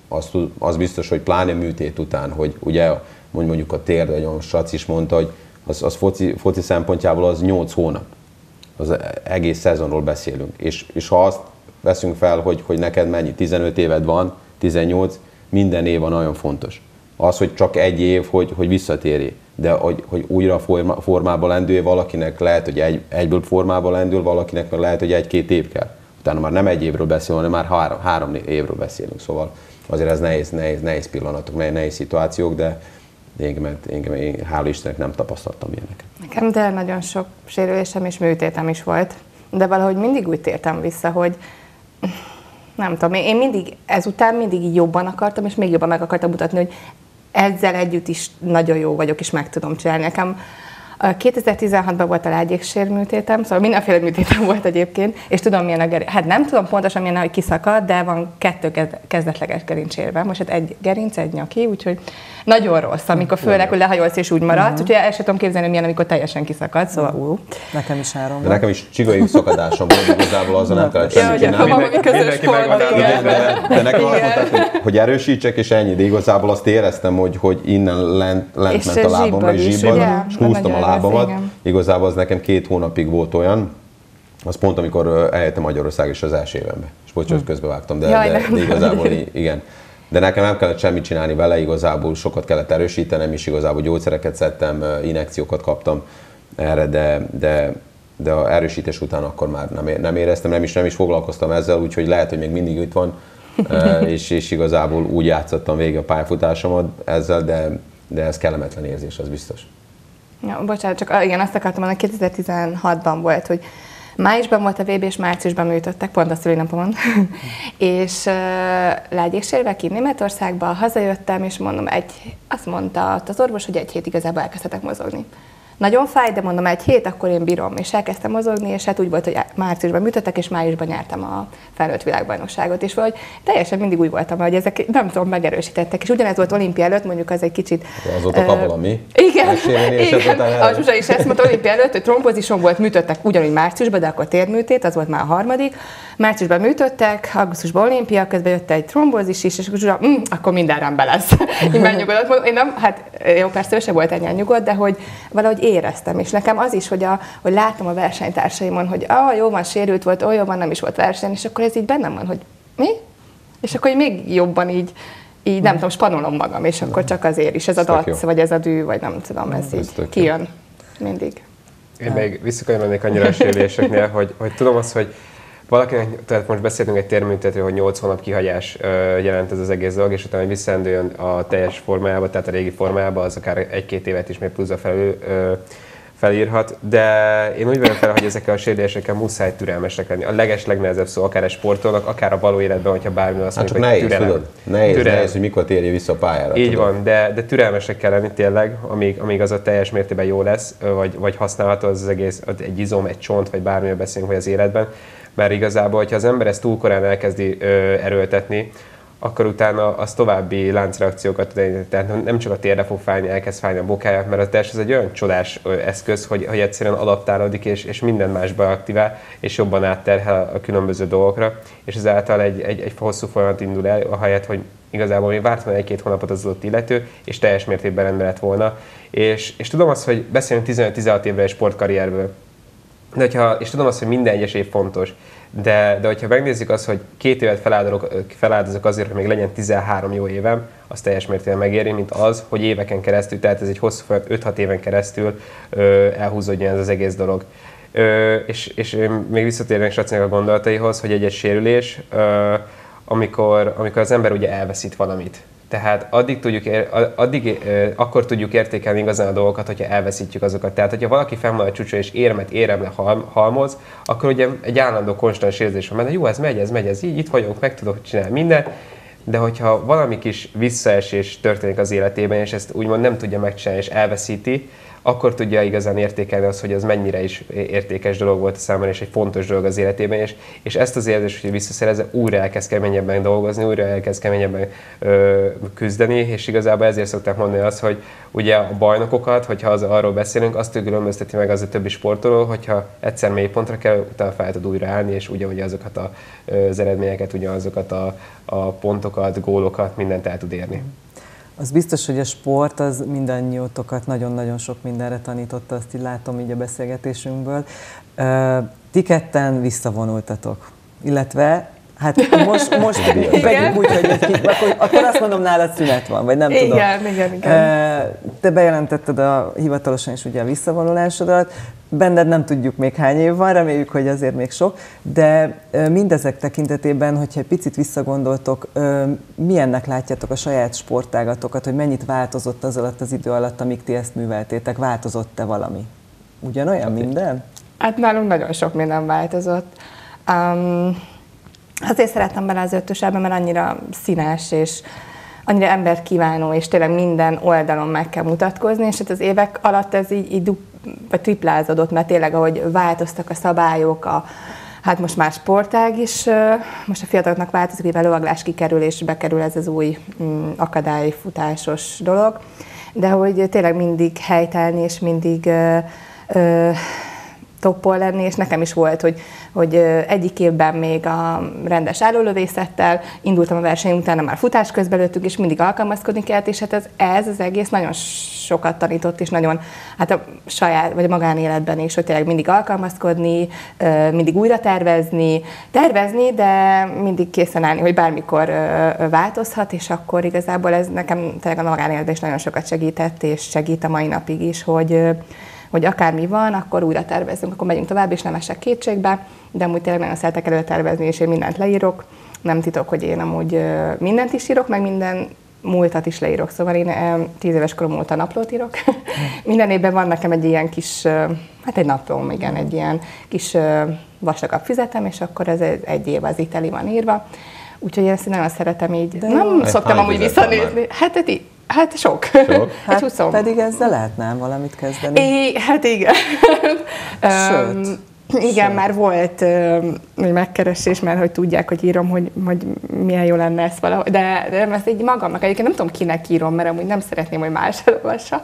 az, az biztos, hogy pláne műtét után, hogy ugye mondjuk a térd, vagy Sac is mondta, hogy az, az foci, foci szempontjából az 8 hónap. Az egész szezonról beszélünk. És, és ha azt veszünk fel, hogy, hogy neked mennyi, 15 éved van, 18, minden év van nagyon fontos. Az, hogy csak egy év, hogy, hogy visszatérjél, de hogy, hogy újra forma, formába lendülj valakinek, lehet, hogy egy, egyből formába lendül, valakinek meg lehet, hogy egy-két év kell. Utána már nem egy évről beszélünk, hanem már három, három évről beszélünk. Szóval azért ez nehéz, nehéz, nehéz pillanatok, nehéz szituációk, de, engem, engem, én hál' Istennek nem tapasztaltam ilyeneket. Nekem de nagyon sok sérülésem és műtétem is volt, de valahogy mindig úgy tértem vissza, hogy nem tudom, én mindig ezután mindig jobban akartam, és még jobban meg akartam mutatni, hogy ezzel együtt is nagyon jó vagyok, és meg tudom csinálni. Nekem 2016-ban volt a lágyéksérműtétem, szóval mindenféle műtétem volt egyébként, és tudom milyen a gerinc, hát nem tudom pontosan milyen, hogy kiszakad, de van kettő kezdetleges gerincsérve. Most hát egy gerinc, egy nyaki, úgyhogy nagyon rossz, amikor főleg, hogy lehajolsz és úgy maradsz, uh-huh. úgyhogy el sem tudom képzelni, milyen, amikor teljesen kiszakad, szóval ú. Nekem is három. De nekem is csigai szakadásom volt, igazából azon nem kellett semmit csinálni. De, nekem azt mondták, hogy, hogy erősítsek, és ennyi, de igazából azt éreztem, hogy, hogy innen lent, lent ment a lábam, meg zsibbad, és húztam a lábamat. Igazából az nekem két hónapig volt olyan, az pont, amikor eljöttem Magyarország is az első évemben. És bocsánat, hm. közbevágtam, de, de, de igazából igen. De nekem nem kellett semmit csinálni vele, igazából sokat kellett erősítenem, és igazából gyógyszereket szedtem, inekciókat kaptam erre, de, de, de a erősítés után akkor már nem, nem éreztem, nem is, nem is foglalkoztam ezzel, úgyhogy lehet, hogy még mindig itt van, és, és igazából úgy játszottam végig a pályafutásomat ezzel, de, de ez kellemetlen érzés, az biztos. Ja, bocsánat, csak igen, azt akartam mondani, 2016-ban volt, hogy Májusban volt a VB, és márciusban műtöttek, pont a szülinapomon. és uh, lágyéksérvel ki Németországba, hazajöttem, és mondom, egy, azt mondta az orvos, hogy egy hét igazából elkezdhetek mozogni. Nagyon fáj, de mondom, egy hét, akkor én bírom, és elkezdtem mozogni, és hát úgy volt, hogy márciusban műtöttek, és májusban nyertem a felnőtt világbajnokságot, és vagy teljesen mindig úgy voltam, hogy ezek nem tudom, megerősítettek, és ugyanez volt olimpia előtt, mondjuk az egy kicsit... Azóta uh, valami. Igen, igen. A Zsuzsa is ezt mondta, olimpia előtt, hogy trombozison volt, műtöttek ugyanúgy márciusban, de akkor térműtét, az volt már a harmadik. Márciusban műtöttek, augusztusban olimpia, közben jött egy trombózis is, és Zsuzsa, mm, akkor minden rendben lesz. Én megnyugodott. Én nem, hát jó, persze ő sem volt ennyi nyugodt, de hogy valahogy éreztem. És nekem az is, hogy, a, hogy látom a versenytársaimon, hogy ah, jó van, sérült volt, olyan van, nem is volt verseny, és akkor ez így bennem van, hogy mi? És akkor még jobban így, így nem tudom, spanolom magam, és akkor csak azért is ez a dac, vagy ez a dű, vagy nem tudom, ez így kijön mindig. Én még visszakanyarodnék annyira a sérüléseknél, hogy, hogy tudom azt, hogy valakinek, tehát most beszélünk egy térműtetről, hogy 8 hónap kihagyás jelent ez az egész dolog, és utána, hogy visszaendőjön a teljes formájába, tehát a régi formájába, az akár egy-két évet is még pluszra felül felírhat, de én úgy vagyok fel, hogy ezekkel a sérülésekkel muszáj türelmesek lenni. A leges legnehezebb szó, akár egy sportolnak, akár a való életben, hogyha bármi azt hát mondjuk, hogy nehéz, türelem. Tudod? Nehéz, türelem. nehéz, hogy mikor térje vissza a pályára. Így tudod? van, de, de türelmesek kell lenni tényleg, amíg, amíg az a teljes mértékben jó lesz, vagy, vagy használható az, az egész, egy izom, egy csont, vagy bármiről beszélünk, vagy az életben mert igazából, hogyha az ember ezt túl korán elkezdi ö, erőltetni, akkor utána az további láncreakciókat tud Tehát nem csak a térde fog fájni, elkezd fájni a bokája, mert a test ez egy olyan csodás eszköz, hogy, hogy egyszerűen adaptálódik, és, és minden másba aktivál, és jobban átterhel a különböző dolgokra, és ezáltal egy, egy, egy hosszú folyamat indul el, ahelyett, hogy igazából még várt egy-két hónapot az adott illető, és teljes mértékben rendben lett volna. És, és tudom azt, hogy beszélünk 15-16 évre egy sportkarrierből, de hogyha, és tudom azt, hogy minden egyes év fontos, de, de hogyha megnézzük azt, hogy két évet feláldozok, feláldozok azért, hogy még legyen 13 jó évem, az teljes mértékben megéri, mint az, hogy éveken keresztül, tehát ez egy hosszú folyamat, 5-6 éven keresztül ö, elhúzódjon ez az egész dolog. Ö, és, és még visszatérnek Sacinak a gondolataihoz, hogy egy-egy sérülés, ö, amikor, amikor az ember ugye elveszít valamit. Tehát addig, tudjuk, addig akkor tudjuk értékelni igazán a dolgokat, hogyha elveszítjük azokat. Tehát, hogyha valaki fennmarad a csúcsa és érmet éremre halmoz, akkor ugye egy állandó konstans érzés van, mert jó, ez megy, ez megy, ez így, itt vagyok, meg tudok csinálni mindent, de hogyha valami kis visszaesés történik az életében, és ezt úgymond nem tudja megcsinálni, és elveszíti, akkor tudja igazán értékelni azt, hogy az mennyire is értékes dolog volt a számára, és egy fontos dolog az életében, és, és ezt az érzést, hogy visszaszerezze, újra elkezd keményebben dolgozni, újra elkezd keményebben ö, küzdeni, és igazából ezért szokták mondani azt, hogy ugye a bajnokokat, hogyha az, arról beszélünk, azt különbözteti meg az a többi sportoló, hogyha egyszer mély pontra kell, utána fel tud újra állni, és ugye azokat a, az eredményeket, azokat a, a pontokat, gólokat, mindent el tud érni. Az biztos, hogy a sport az mindannyiótokat nagyon-nagyon sok mindenre tanította, azt így látom így a beszélgetésünkből. Ti ketten visszavonultatok, illetve Hát most, most vegyük úgy, hogy akkor, akkor azt mondom, nálad szünet van, vagy nem igen, tudom. Igen, igen, igen. Te bejelentetted a hivatalosan is ugye a visszavonulásodat, benned nem tudjuk még hány év van, reméljük, hogy azért még sok, de mindezek tekintetében, hogyha egy picit visszagondoltok, milyennek látjátok a saját sportágatokat, hogy mennyit változott az alatt az idő alatt, amíg ti ezt műveltétek, változott-e valami? Ugyanolyan minden? Hát nálunk nagyon sok minden változott. Um, azért szerettem bele az ötösebe, mert annyira színes, és annyira emberkívánó, és tényleg minden oldalon meg kell mutatkozni, és hát az évek alatt ez így, így vagy triplázódott, mert tényleg ahogy változtak a szabályok, a, hát most már sportág is, most a fiataloknak változik, mivel lovaglás kikerül, és bekerül ez az új mm, akadályfutásos dolog, de hogy tényleg mindig helytelni, és mindig ö, ö, toppol lenni, és nekem is volt, hogy, hogy egyik évben még a rendes állólövészettel indultam a verseny, utána már futás közben lőttük, és mindig alkalmazkodni kellett, és hát ez, ez az egész nagyon sokat tanított, és nagyon, hát a saját, vagy a magánéletben is, hogy tényleg mindig alkalmazkodni, mindig újra tervezni, tervezni, de mindig készen állni, hogy bármikor változhat, és akkor igazából ez nekem tényleg a magánéletben is nagyon sokat segített, és segít a mai napig is, hogy hogy akármi van, akkor újra tervezünk, akkor megyünk tovább, és nem esek kétségbe, de amúgy tényleg nagyon szeretek előre tervezni, és én mindent leírok. Nem titok, hogy én amúgy mindent is írok, meg minden múltat is leírok. Szóval én tíz éves korom óta naplót írok. Minden évben van nekem egy ilyen kis, hát egy naplóm, igen, egy ilyen kis vastagabb füzetem, és akkor ez egy év az itt van írva. Úgyhogy én ezt nagyon szeretem így. De nem szoktam amúgy visszanézni. Hát, hát Hát sok. sok. Hát 20. pedig ezzel lehetne valamit kezdeni. É, hát igen. Sőt. Um, igen, Sőt. már volt uh, megkeresés, mert hogy tudják, hogy írom, hogy, hogy milyen jó lenne ez valahogy. De, de ezt így magamnak, egyébként nem tudom kinek írom, mert amúgy nem szeretném, hogy más elolvassa.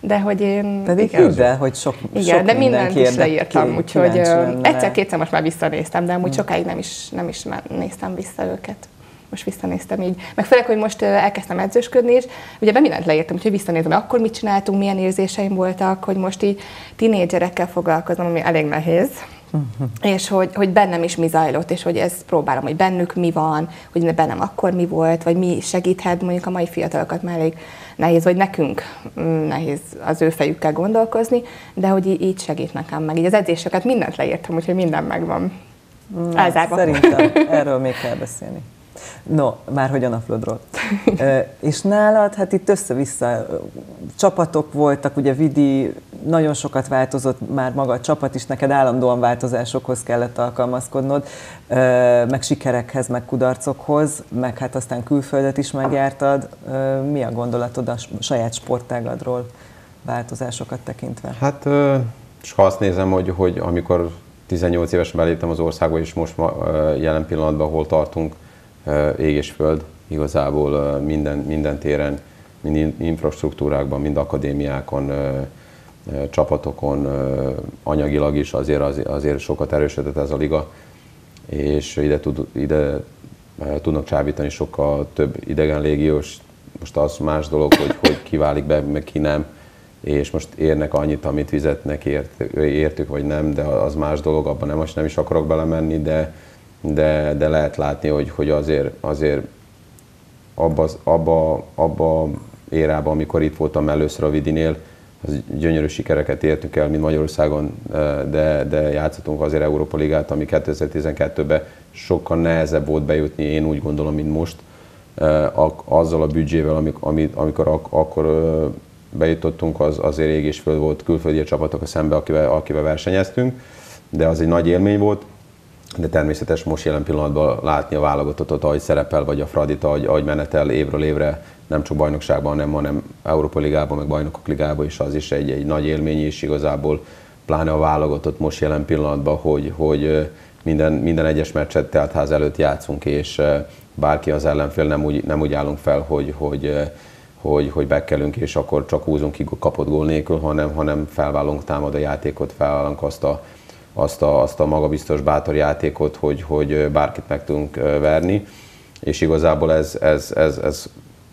De hogy én... Pedig igen, de, hogy sok, igen, sok de mindent is leírtam, úgyhogy egyszer-kétszer most már visszanéztem, de amúgy hmm. sokáig nem is, nem is néztem vissza őket most visszanéztem így. Meg főleg, hogy most elkezdtem edzősködni, és ugye be mindent leírtam, úgyhogy visszanézem, akkor mit csináltunk, milyen érzéseim voltak, hogy most így tinédzserekkel foglalkozom, ami elég nehéz. Uh-huh. És hogy, hogy bennem is mi zajlott, és hogy ezt próbálom, hogy bennük mi van, hogy bennem akkor mi volt, vagy mi segíthet, mondjuk a mai fiatalokat már elég nehéz, vagy nekünk mm, nehéz az ő fejükkel gondolkozni, de hogy így segít nekem meg. Így az edzéseket mindent leírtam, úgyhogy minden megvan. Na, Szerintem erről még kell beszélni. No, már hogy a naplodról. e, és nálad, hát itt össze-vissza csapatok voltak, ugye Vidi nagyon sokat változott már maga a csapat is, neked állandóan változásokhoz kellett alkalmazkodnod, e, meg sikerekhez, meg kudarcokhoz, meg hát aztán külföldet is megjártad. E, mi a gondolatod a saját sportágadról változásokat tekintve? Hát, és ha azt nézem, hogy, hogy amikor 18 évesen beléptem az országba, és most jelen pillanatban hol tartunk, ég és föld. igazából minden, minden téren, mind infrastruktúrákban, mind akadémiákon, csapatokon, anyagilag is azért, azért sokat erősödött ez a liga, és ide, tud, ide tudnak csábítani sokkal több idegen légiós. Most az más dolog, hogy, hogy ki válik be, meg ki nem, és most érnek annyit, amit fizetnek ért, értük, vagy nem, de az más dolog, abban nem, most nem is akarok belemenni, de, de, de lehet látni, hogy, hogy azért, azért abba, abba, abba érában, amikor itt voltam először a Vidinél, az gyönyörű sikereket értünk el, mint Magyarországon, de, de játszottunk azért Európa Ligát, ami 2012-ben sokkal nehezebb volt bejutni, én úgy gondolom, mint most, azzal a büdzsével, amikor ak- akkor bejutottunk, az azért ég és föld volt külföldi csapatok a szembe, akivel, akivel versenyeztünk, de az egy nagy élmény volt, de természetes most jelen pillanatban látni a válogatottat, ahogy szerepel, vagy a Fradita, ahogy, ahogy menetel évről évre, nem csak bajnokságban, nem, hanem Európa Ligában, meg Bajnokok Ligában is az is egy, egy nagy élmény, és igazából pláne a válogatott most jelen pillanatban, hogy, hogy minden, minden egyes meccset teltház előtt játszunk, és bárki az ellenfél nem úgy, nem úgy állunk fel, hogy, hogy, hogy, hogy bekelünk, és akkor csak húzunk ki kapott gól nélkül, hanem, hanem felvállunk támadó játékot, felvállunk azt a, azt a, azt a magabiztos bátor játékot, hogy, hogy bárkit meg tudunk verni, és igazából ez, ez, ez, ez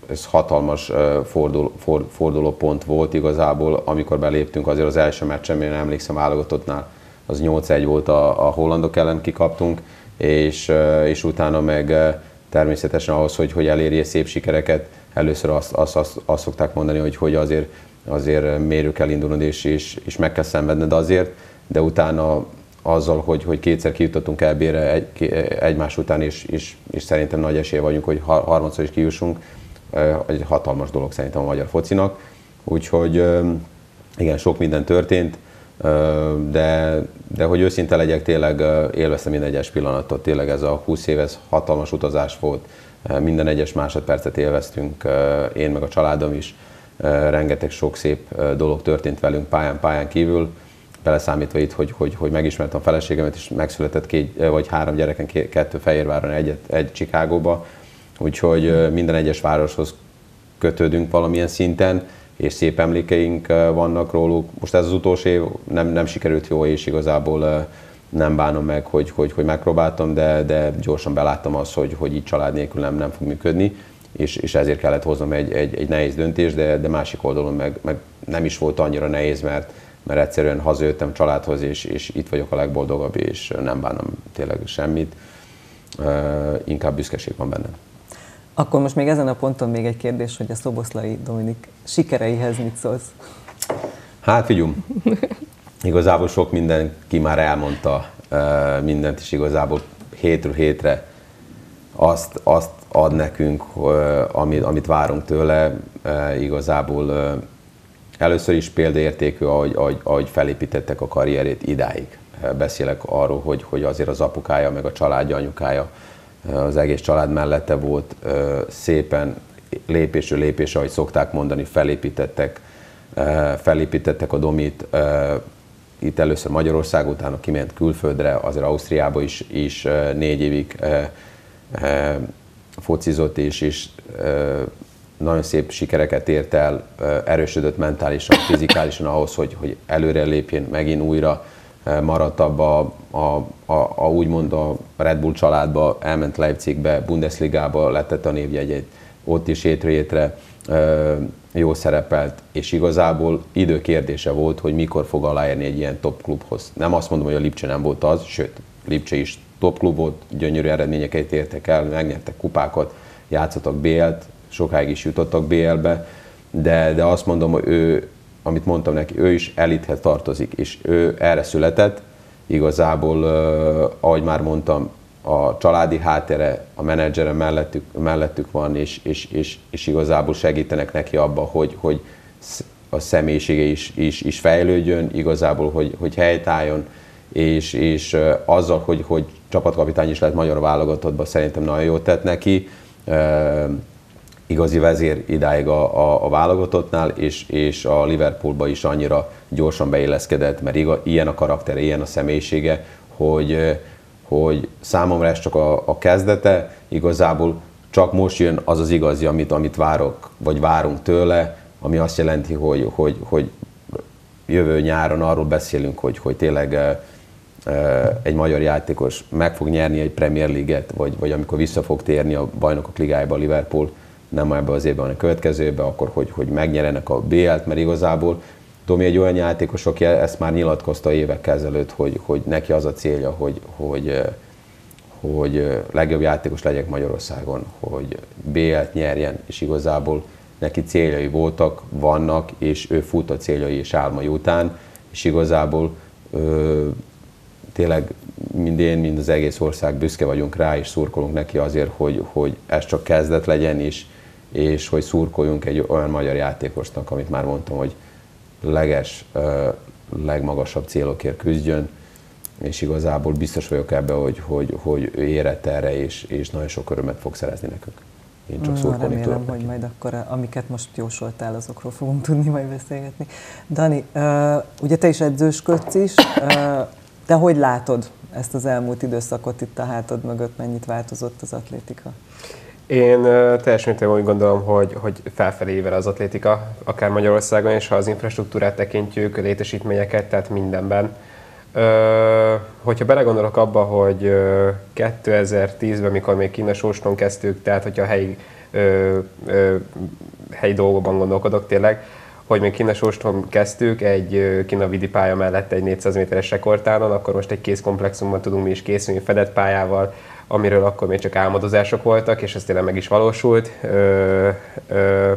ez hatalmas fordul, for, fordulópont volt igazából, amikor beléptünk. Azért az első meccsen, én emlékszem válogatottnál, az 8-1 volt a, a hollandok ellen kikaptunk, és, és utána meg természetesen ahhoz, hogy, hogy elérje szép sikereket, először azt, azt, azt, azt szokták mondani, hogy, hogy azért, azért mérő kell indulnod, és, és, és meg kell szenvedned azért, de utána azzal, hogy, hogy kétszer kijutottunk elbére egy, egymás után, és, és, és szerintem nagy esély vagyunk, hogy harmadszor is kijussunk, egy hatalmas dolog szerintem a magyar focinak. Úgyhogy igen, sok minden történt, de, de hogy őszinte legyek, tényleg élveztem minden egyes pillanatot. Tényleg ez a 20 év, ez hatalmas utazás volt. Minden egyes másodpercet élveztünk, én meg a családom is. Rengeteg sok szép dolog történt velünk pályán, pályán kívül beleszámítva itt, hogy, hogy, hogy megismertem a feleségemet, és megszületett két vagy három gyereken, kettő Fehérváron, egy, egy Csikágóba, úgyhogy minden egyes városhoz kötődünk valamilyen szinten, és szép emlékeink vannak róluk. Most ez az utolsó év nem, nem sikerült jó, és igazából nem bánom meg, hogy, hogy, hogy megpróbáltam, de, de gyorsan beláttam azt, hogy, hogy így család nélkül nem, nem fog működni, és, és ezért kellett hoznom egy, egy, egy nehéz döntés, de, de másik oldalon meg, meg nem is volt annyira nehéz, mert, mert egyszerűen hazajöttem családhoz, és, és itt vagyok a legboldogabb, és nem bánom tényleg semmit. Inkább büszkeség van bennem. Akkor most még ezen a ponton még egy kérdés, hogy a Szoboszlai Dominik sikereihez mit szólsz? Hát figyum, igazából sok ki már elmondta mindent, is igazából hétről hétre azt, azt ad nekünk, amit, amit várunk tőle. Igazából először is példaértékű, ahogy, ahogy, ahogy felépítettek a karrierét idáig. Beszélek arról, hogy, hogy azért az apukája, meg a családja, anyukája az egész család mellette volt, szépen lépésről lépésre, ahogy szokták mondani, felépítettek, felépítettek a domit, itt először Magyarország, utána kiment külföldre, azért Ausztriába is, is négy évig focizott, és is nagyon szép sikereket ért el, erősödött mentálisan, fizikálisan ahhoz, hogy, hogy előre lépjen megint újra, maradt abba a, a, a, a úgymond a Red Bull családba, elment Leipzigbe, Bundesligába, letett a névjegyét, ott is hétről jó szerepelt, és igazából időkérdése volt, hogy mikor fog aláérni egy ilyen top klubhoz. Nem azt mondom, hogy a Lipcse nem volt az, sőt, Lipcse is top klub volt, gyönyörű eredményeket értek el, megnyertek kupákat, játszottak BL-t, sokáig is jutottak BL-be, de, de azt mondom, hogy ő amit mondtam neki, ő is elithez tartozik, és ő erre született. Igazából, ahogy már mondtam, a családi háttere, a menedzsere mellettük, mellettük van, és, és, és, és igazából segítenek neki abba, hogy, hogy a személyisége is, is, is fejlődjön, igazából, hogy, hogy helytálljon, és, és azzal, hogy, hogy csapatkapitány is lett magyar válogatottban, szerintem nagyon jót tett neki igazi vezér idáig a, a, a válogatottnál, és, és a Liverpoolba is annyira gyorsan beilleszkedett, mert iga, ilyen a karaktere, ilyen a személyisége, hogy, hogy számomra ez csak a, a kezdete, igazából csak most jön az az igazi, amit, amit várok, vagy várunk tőle, ami azt jelenti, hogy, hogy, hogy jövő nyáron arról beszélünk, hogy, hogy tényleg egy magyar játékos meg fog nyerni egy Premier League-et, vagy, vagy amikor vissza fog térni a bajnokok ligájába a Liverpool, nem ebbe az évben, hanem a következőben, akkor hogy, hogy megnyerenek a BL-t, mert igazából Domi egy olyan játékos, aki ezt már nyilatkozta évekkel ezelőtt, hogy, hogy neki az a célja, hogy, hogy, hogy legjobb játékos legyek Magyarországon, hogy BL-t nyerjen, és igazából neki céljai voltak, vannak, és ő fut a céljai és álmai után, és igazából ö, tényleg mind én, mind az egész ország büszke vagyunk rá, és szurkolunk neki azért, hogy, hogy ez csak kezdet legyen, és, és hogy szurkoljunk egy olyan magyar játékosnak, amit már mondtam, hogy leges, legmagasabb célokért küzdjön, és igazából biztos vagyok ebben, hogy, hogy, hogy ő érett erre, és, és nagyon sok örömet fog szerezni nekünk. Én csak szurkolni Remélem, tudok hogy neki. majd akkor, amiket most jósoltál, azokról fogunk tudni majd beszélgetni. Dani, ugye te is edzősködsz is, te hogy látod ezt az elmúlt időszakot itt a hátad mögött, mennyit változott az atlétika? Én teljes mértékben úgy gondolom, hogy, hogy felfelé ével az atlétika, akár Magyarországon, és ha az infrastruktúrát tekintjük, létesítményeket, tehát mindenben. Ö, hogyha belegondolok abba, hogy 2010-ben, mikor még Kína Sóston kezdtük, tehát hogyha helyi, helyi dolgokban gondolkodok tényleg, hogy még Kína Sóston kezdtük, egy Kína vidi pálya mellett egy 400 méteres rekordtánon, akkor most egy kézkomplexumban tudunk mi is készülni fedett pályával, amiről akkor még csak álmodozások voltak, és ez tényleg meg is valósult. Ö, ö,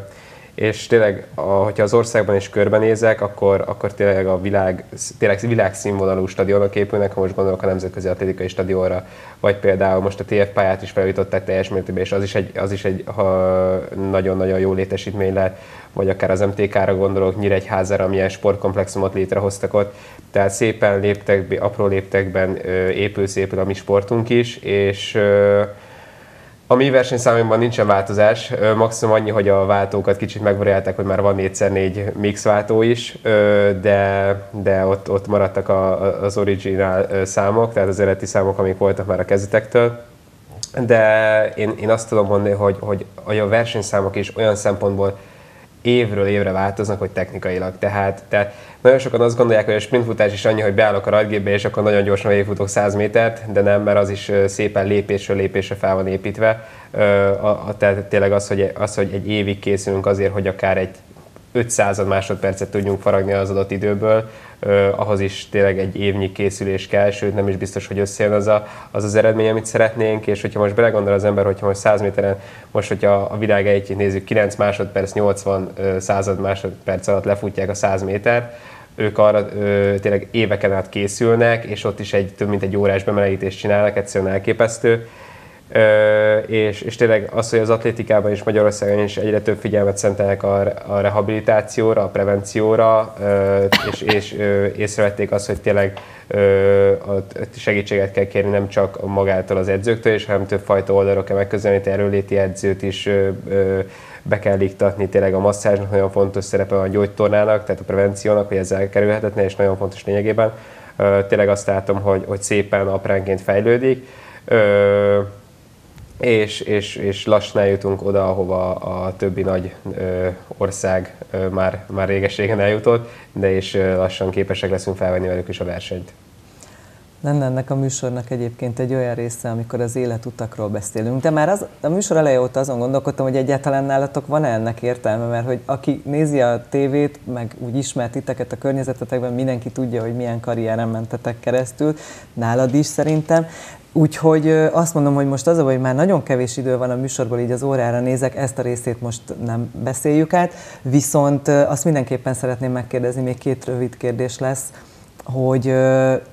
és tényleg, a, hogyha az országban is körbenézek, akkor, akkor tényleg a világ, tényleg világszínvonalú stadionok épülnek, ha most gondolok a Nemzetközi Atlétikai Stadionra, vagy például most a TF pályát is felújították teljes mértékben, és az is egy, az is egy nagyon-nagyon jó létesítmény lett, vagy akár az MTK-ra gondolok, Nyíregyházára, amilyen sportkomplexumot létrehoztak ott. Tehát szépen léptek, apró léptekben épül szépül a mi sportunk is, és a mi versenyszámunkban nincsen változás, maximum annyi, hogy a váltókat kicsit megvariálták, hogy már van 4x4 mix váltó is, de, de ott, ott maradtak az original számok, tehát az eredeti számok, amik voltak már a kezdetektől. De én, én azt tudom mondani, hogy, hogy, hogy a versenyszámok is olyan szempontból évről évre változnak, hogy technikailag. Tehát, tehát nagyon sokan azt gondolják, hogy a sprintfutás is annyi, hogy beállok a radgépbe, és akkor nagyon gyorsan végigfutok 100 métert, de nem, mert az is szépen lépésről lépésre fel van építve. Tehát tényleg az, hogy, az, hogy egy évig készülünk azért, hogy akár egy 500 másodpercet tudjunk faragni az adott időből, ahhoz is tényleg egy évnyi készülés kell, sőt nem is biztos, hogy összejön az, a, az az eredmény, amit szeretnénk, és hogyha most belegondol az ember, hogyha most 100 méteren, most hogyha a világ egyik nézzük, 9 másodperc, 80 század másodperc alatt lefutják a 100 méter, ők arra ö, tényleg éveken át készülnek, és ott is egy több mint egy órás bemelegítést csinálnak, egyszerűen elképesztő és, és tényleg az, hogy az atlétikában és Magyarországon is egyre több figyelmet szentelnek a, a rehabilitációra, a prevencióra, és, és észrevették azt, hogy tényleg segítséget kell kérni nem csak magától az edzőktől, és hanem több fajta oldalról kell megközelíteni, erőléti edzőt is be kell iktatni, tényleg a masszázsnak nagyon fontos szerepe van a gyógytornának, tehát a prevenciónak, hogy ez elkerülhetetlen, és nagyon fontos lényegében. Tényleg azt látom, hogy, hogy szépen apránként fejlődik és, és, és lassan eljutunk oda, ahova a többi nagy ö, ország ö, már, már réges-régen eljutott, de is ö, lassan képesek leszünk felvenni velük is a versenyt. Lenne ennek a műsornak egyébként egy olyan része, amikor az életutakról beszélünk. De már az, a műsor eleje óta azon gondolkodtam, hogy egyáltalán nálatok van-e ennek értelme, mert hogy aki nézi a tévét, meg úgy ismert titeket a környezetetekben, mindenki tudja, hogy milyen karrieren mentetek keresztül, nálad is szerintem. Úgyhogy azt mondom, hogy most az a hogy már nagyon kevés idő van a műsorból, így az órára nézek, ezt a részét most nem beszéljük át, viszont azt mindenképpen szeretném megkérdezni, még két rövid kérdés lesz, hogy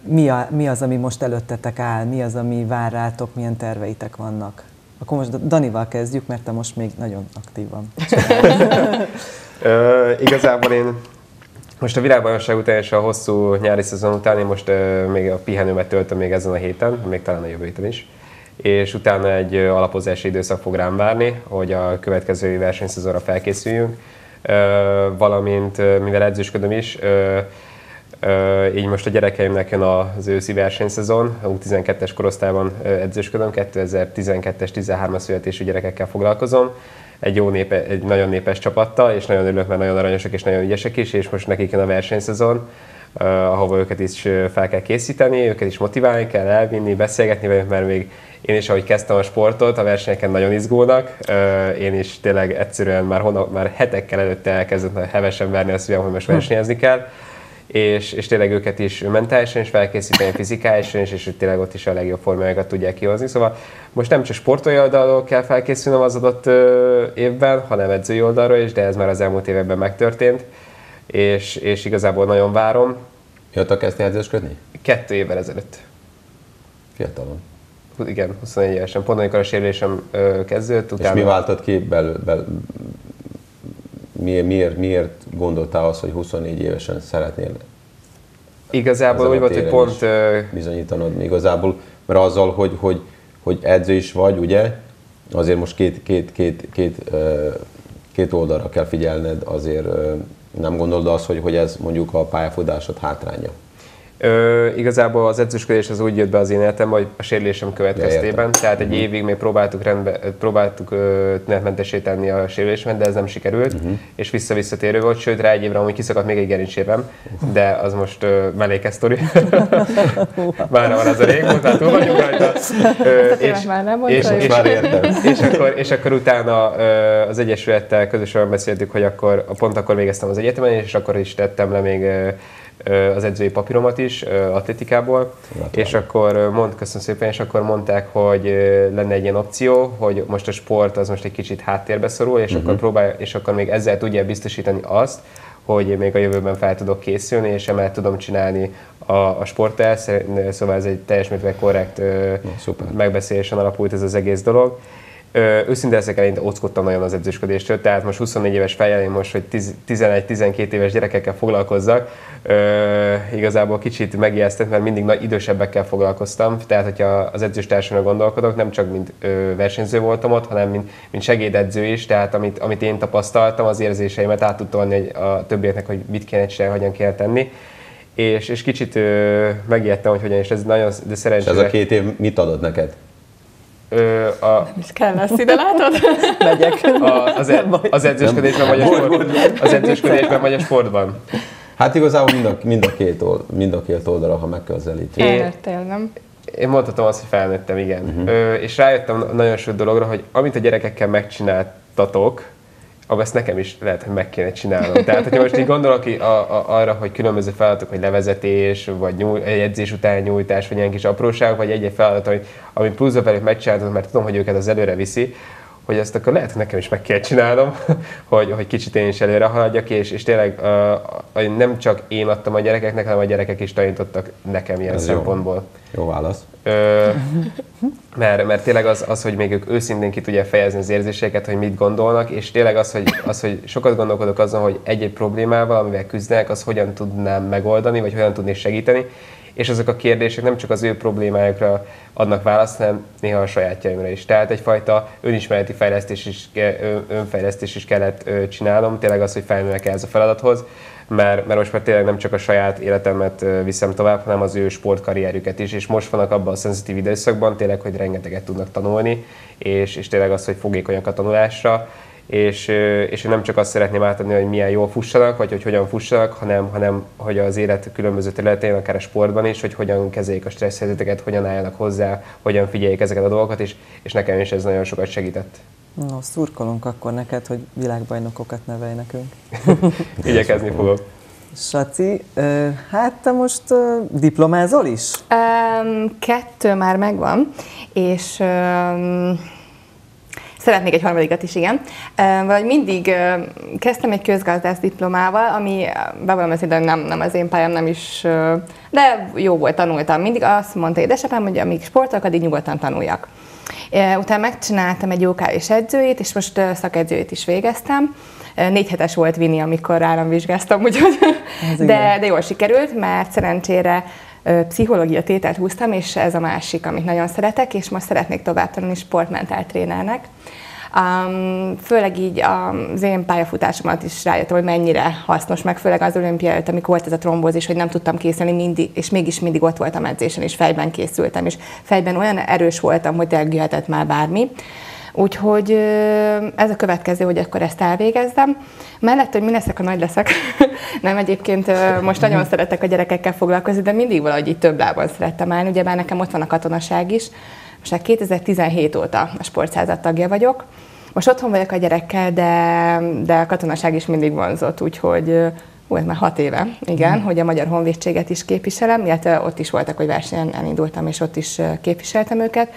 mi, a, mi az, ami most előttetek áll, mi az, ami vár rátok, milyen terveitek vannak. Akkor most Danival kezdjük, mert te most még nagyon aktív van. igazából én most a világbajnokság után a hosszú nyári szezon után én most még a pihenőmet töltöm még ezen a héten, még talán a jövő héten is. És utána egy alapozási időszak fog rám várni, hogy a következő versenyszezonra felkészüljünk. Valamint, mivel edzősködöm is, így most a gyerekeimnek jön az őszi versenyszezon, a 12 es korosztályban edzősködöm, 2012-es, 13-as születésű gyerekekkel foglalkozom, egy jó népe, egy nagyon népes csapattal, és nagyon örülök, mert nagyon aranyosak és nagyon ügyesek is, és most nekik jön a versenyszezon, ahova őket is fel kell készíteni, őket is motiválni kell, elvinni, beszélgetni velük, mert még én is, ahogy kezdtem a sportot, a versenyeken nagyon izgulnak. Én is tényleg egyszerűen már, hónap, már hetekkel előtte elkezdett hevesen verni a szívem, hogy most versenyezni kell és, és tényleg őket is mentálisan is felkészíteni, fizikálisan is, és tényleg ott is a legjobb formájukat tudják kihozni. Szóval most nem csak sportolói oldalról kell felkészülnöm az adott évben, hanem edzői oldalról is, de ez már az elmúlt években megtörtént, és, és igazából nagyon várom. Mióta kezdtél edzősködni? Kettő évvel ezelőtt. Fiatalon. Igen, 21 évesen. Pont amikor a sérülésem kezdődött. Utána... És mi váltott ki belül, bel, miért, miért, miért gondoltál azt, hogy 24 évesen szeretnél Igazából úgy volt, hogy pont... Bizonyítanod igazából, mert azzal, hogy, hogy, hogy edző is vagy, ugye, azért most két, két, két, két, két oldalra kell figyelned, azért nem gondolod azt, hogy, hogy ez mondjuk a pályafutásod hátránya? Ö, igazából az edzősködés az úgy jött be az én életem, hogy a sérülésem következtében, ja, tehát egy uh-huh. évig még próbáltuk, rendbe, próbáltuk tünetmentesé tenni a sérülésemet, de ez nem sikerült, uh-huh. és vissza-visszatérő volt, sőt rá egy évre amúgy kiszakadt még egy gerincsében, de az most uh, meléke sztori. már van az a rég volt, hát túl vagyunk rajta. Ö, és, már nem és, és, már értem. és, akkor, és akkor utána az Egyesülettel közösen beszéltük, hogy akkor pont akkor végeztem az egyetemen, és akkor is tettem le még az edzői papíromat is atlétikából, és akkor mond, köszönöm szépen, és akkor mondták, hogy lenne egy ilyen opció, hogy most a sport az most egy kicsit háttérbe szorul, és, uh-huh. akkor próbál, és akkor még ezzel tudja biztosítani azt, hogy még a jövőben fel tudok készülni, és emellett tudom csinálni a, a sporttel, szóval ez egy teljes mértékben korrekt Na, megbeszélésen alapult ez az egész dolog. Őszintén ezek elint óckodtam nagyon az edzősködéstől, tehát most 24 éves fejjel, most, hogy 11-12 éves gyerekekkel foglalkozzak, ö, igazából kicsit megijesztett, mert mindig nagy idősebbekkel foglalkoztam, tehát hogyha az edzőstársamra gondolkodok, nem csak mint ö, versenyző voltam ott, hanem mint, mint segédedző is, tehát amit, amit én tapasztaltam, az érzéseimet át tudtam adni a többieknek, hogy mit kéne csinálni, hogyan kell tenni és, és kicsit ö, megijedtem, hogy hogyan, és ez nagyon, de szerencsére... És ez a két év mit adott neked? Ö, a, nem is kell lesz ide, látod? Megyek. A, az, e, az edzősködésben vagy a sport, az edzősködésben vagy a sportban? Hát igazából mind a, mind a, két, old, mind a két oldalra, ha megközelítjük. Felnőttél, nem? Én mondhatom azt, hogy felnőttem, igen. Uh-huh. Ö, és rájöttem nagyon sok dologra, hogy amit a gyerekekkel megcsináltatok, ezt nekem is lehet, hogy meg kéne csinálnom. Tehát, hogyha most így gondolok a, a, arra, hogy különböző feladatok, hogy levezetés, vagy nyúj, edzés után nyújtás, vagy ilyen kis apróság, vagy egy-egy feladat, hogy, ami pluszba velük megcsináltam, mert tudom, hogy őket az előre viszi, hogy ezt akkor lehet, hogy nekem is meg kell csinálnom, hogy, hogy kicsit én is előre haladjak, és, és tényleg uh, nem csak én adtam a gyerekeknek, hanem a gyerekek is tanítottak nekem ilyen Ez szempontból. Jó, jó válasz. Ö, mert, mert tényleg az, az, hogy még ők őszintén ki tudják fejezni az érzéseiket, hogy mit gondolnak, és tényleg az, hogy, az, hogy sokat gondolkodok azon, hogy egy-egy problémával, amivel küzdenek, az hogyan tudnám megoldani, vagy hogyan tudnék segíteni, és azok a kérdések nem csak az ő problémájukra adnak választ, hanem néha a sajátjaimra is. Tehát egyfajta önismereti fejlesztés is, önfejlesztés is kellett csinálnom, tényleg az, hogy felnőnek ez a feladathoz, mert, mert most már tényleg nem csak a saját életemet viszem tovább, hanem az ő sportkarrierjüket is, és most vannak abban a szenzitív időszakban tényleg, hogy rengeteget tudnak tanulni, és, és tényleg az, hogy fogékonyak a tanulásra, és, és én nem csak azt szeretném átadni, hogy milyen jól fussanak, vagy hogy hogyan fussanak, hanem, hanem hogy az élet különböző területén, akár a sportban is, hogy hogyan kezeljék a stressz helyzeteket, hogyan álljanak hozzá, hogyan figyeljék ezeket a dolgokat, és, és nekem is ez nagyon sokat segített. No, szurkolunk akkor neked, hogy világbajnokokat nevelj nekünk. Igyekezni fogok. Saci, hát te most diplomázol is? Um, kettő már megvan, és um, Szeretnék egy harmadikat is, igen. Vagy mindig kezdtem egy közgazdász diplomával, ami bevallom őszintén nem, nem az én pályám, nem is, de jó volt, tanultam. Mindig azt mondta édesapám, hogy amíg sportolok, addig nyugodtan tanuljak. Utána megcsináltam egy és edzőjét, és most szakedzőjét is végeztem. Négy hetes volt Vini, amikor államvizsgáztam, úgyhogy de, de jól sikerült, mert szerencsére pszichológia tételt húztam, és ez a másik, amit nagyon szeretek, és most szeretnék tovább tanulni sportmentál trénernek. Um, főleg így az én pályafutásomat is rájöttem, hogy mennyire hasznos, meg főleg az olimpia előtt, amikor volt ez a trombózis, hogy nem tudtam készülni mindig, és mégis mindig ott voltam edzésen, és fejben készültem, és fejben olyan erős voltam, hogy tényleg jöhetett már bármi. Úgyhogy ez a következő, hogy akkor ezt elvégezzem. Mellett, hogy mi leszek, a nagy leszek, nem egyébként most nagyon szeretek a gyerekekkel foglalkozni, de mindig valahogy így több lábon szerettem állni. Ugyebár nekem ott van a katonaság is. Most már 2017 óta a sportszázat tagja vagyok. Most otthon vagyok a gyerekkel, de, de a katonaság is mindig vonzott, úgyhogy Hú, ez már hat éve, igen, mm. hogy a Magyar Honvédséget is képviselem, illetve ott is voltak, hogy versenyen elindultam, és ott is képviseltem őket.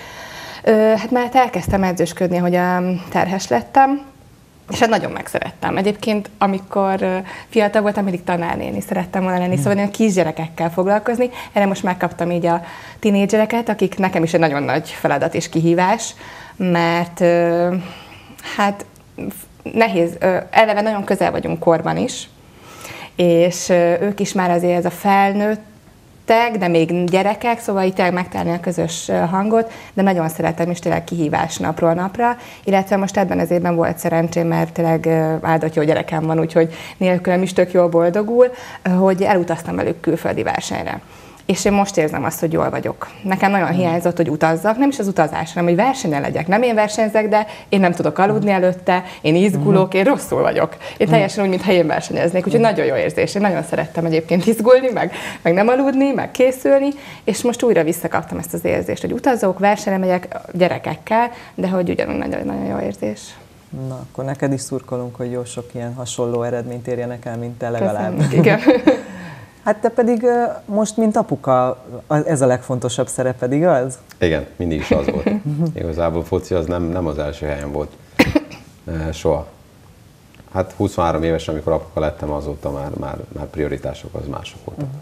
Hát már elkezdtem edzősködni, hogy terhes lettem, és hát nagyon megszerettem. Egyébként, amikor fiatal voltam, mindig tanárnéni szerettem volna lenni, szóval én a kisgyerekekkel foglalkozni. Erre most megkaptam így a tinédzsereket, akik nekem is egy nagyon nagy feladat és kihívás, mert hát nehéz, eleve nagyon közel vagyunk korban is, és ők is már azért ez a felnőtt teg, de még gyerekek, szóval itt tényleg megtalálni a közös hangot, de nagyon szeretem, és tényleg kihívás napról napra, illetve most ebben az évben volt szerencsém, mert tényleg áldott jó gyerekem van, úgyhogy nélkülem is tök jól boldogul, hogy elutaztam velük külföldi versenyre és én most érzem azt, hogy jól vagyok. Nekem nagyon hiányzott, hogy utazzak, nem is az utazás, hanem hogy versenyen legyek. Nem én versenyzek, de én nem tudok aludni előtte, én izgulok, én rosszul vagyok. Én teljesen úgy, mintha én versenyeznék, úgyhogy nagyon jó érzés. Én nagyon szerettem egyébként izgulni, meg, meg nem aludni, meg készülni, és most újra visszakaptam ezt az érzést, hogy utazok, versenyre megyek gyerekekkel, de hogy ugyanúgy nagyon-nagyon jó érzés. Na, akkor neked is szurkolunk, hogy jó sok ilyen hasonló eredményt érjenek el, mint te legalább. Köszönöm. Igen. Hát te pedig most, mint apuka, ez a legfontosabb szereped, igaz? Igen, mindig is az volt. Igazából foci az nem, nem az első helyen volt. Soha. Hát 23 éves, amikor apuka lettem, azóta már, már, már prioritások az mások voltak. Uh-huh.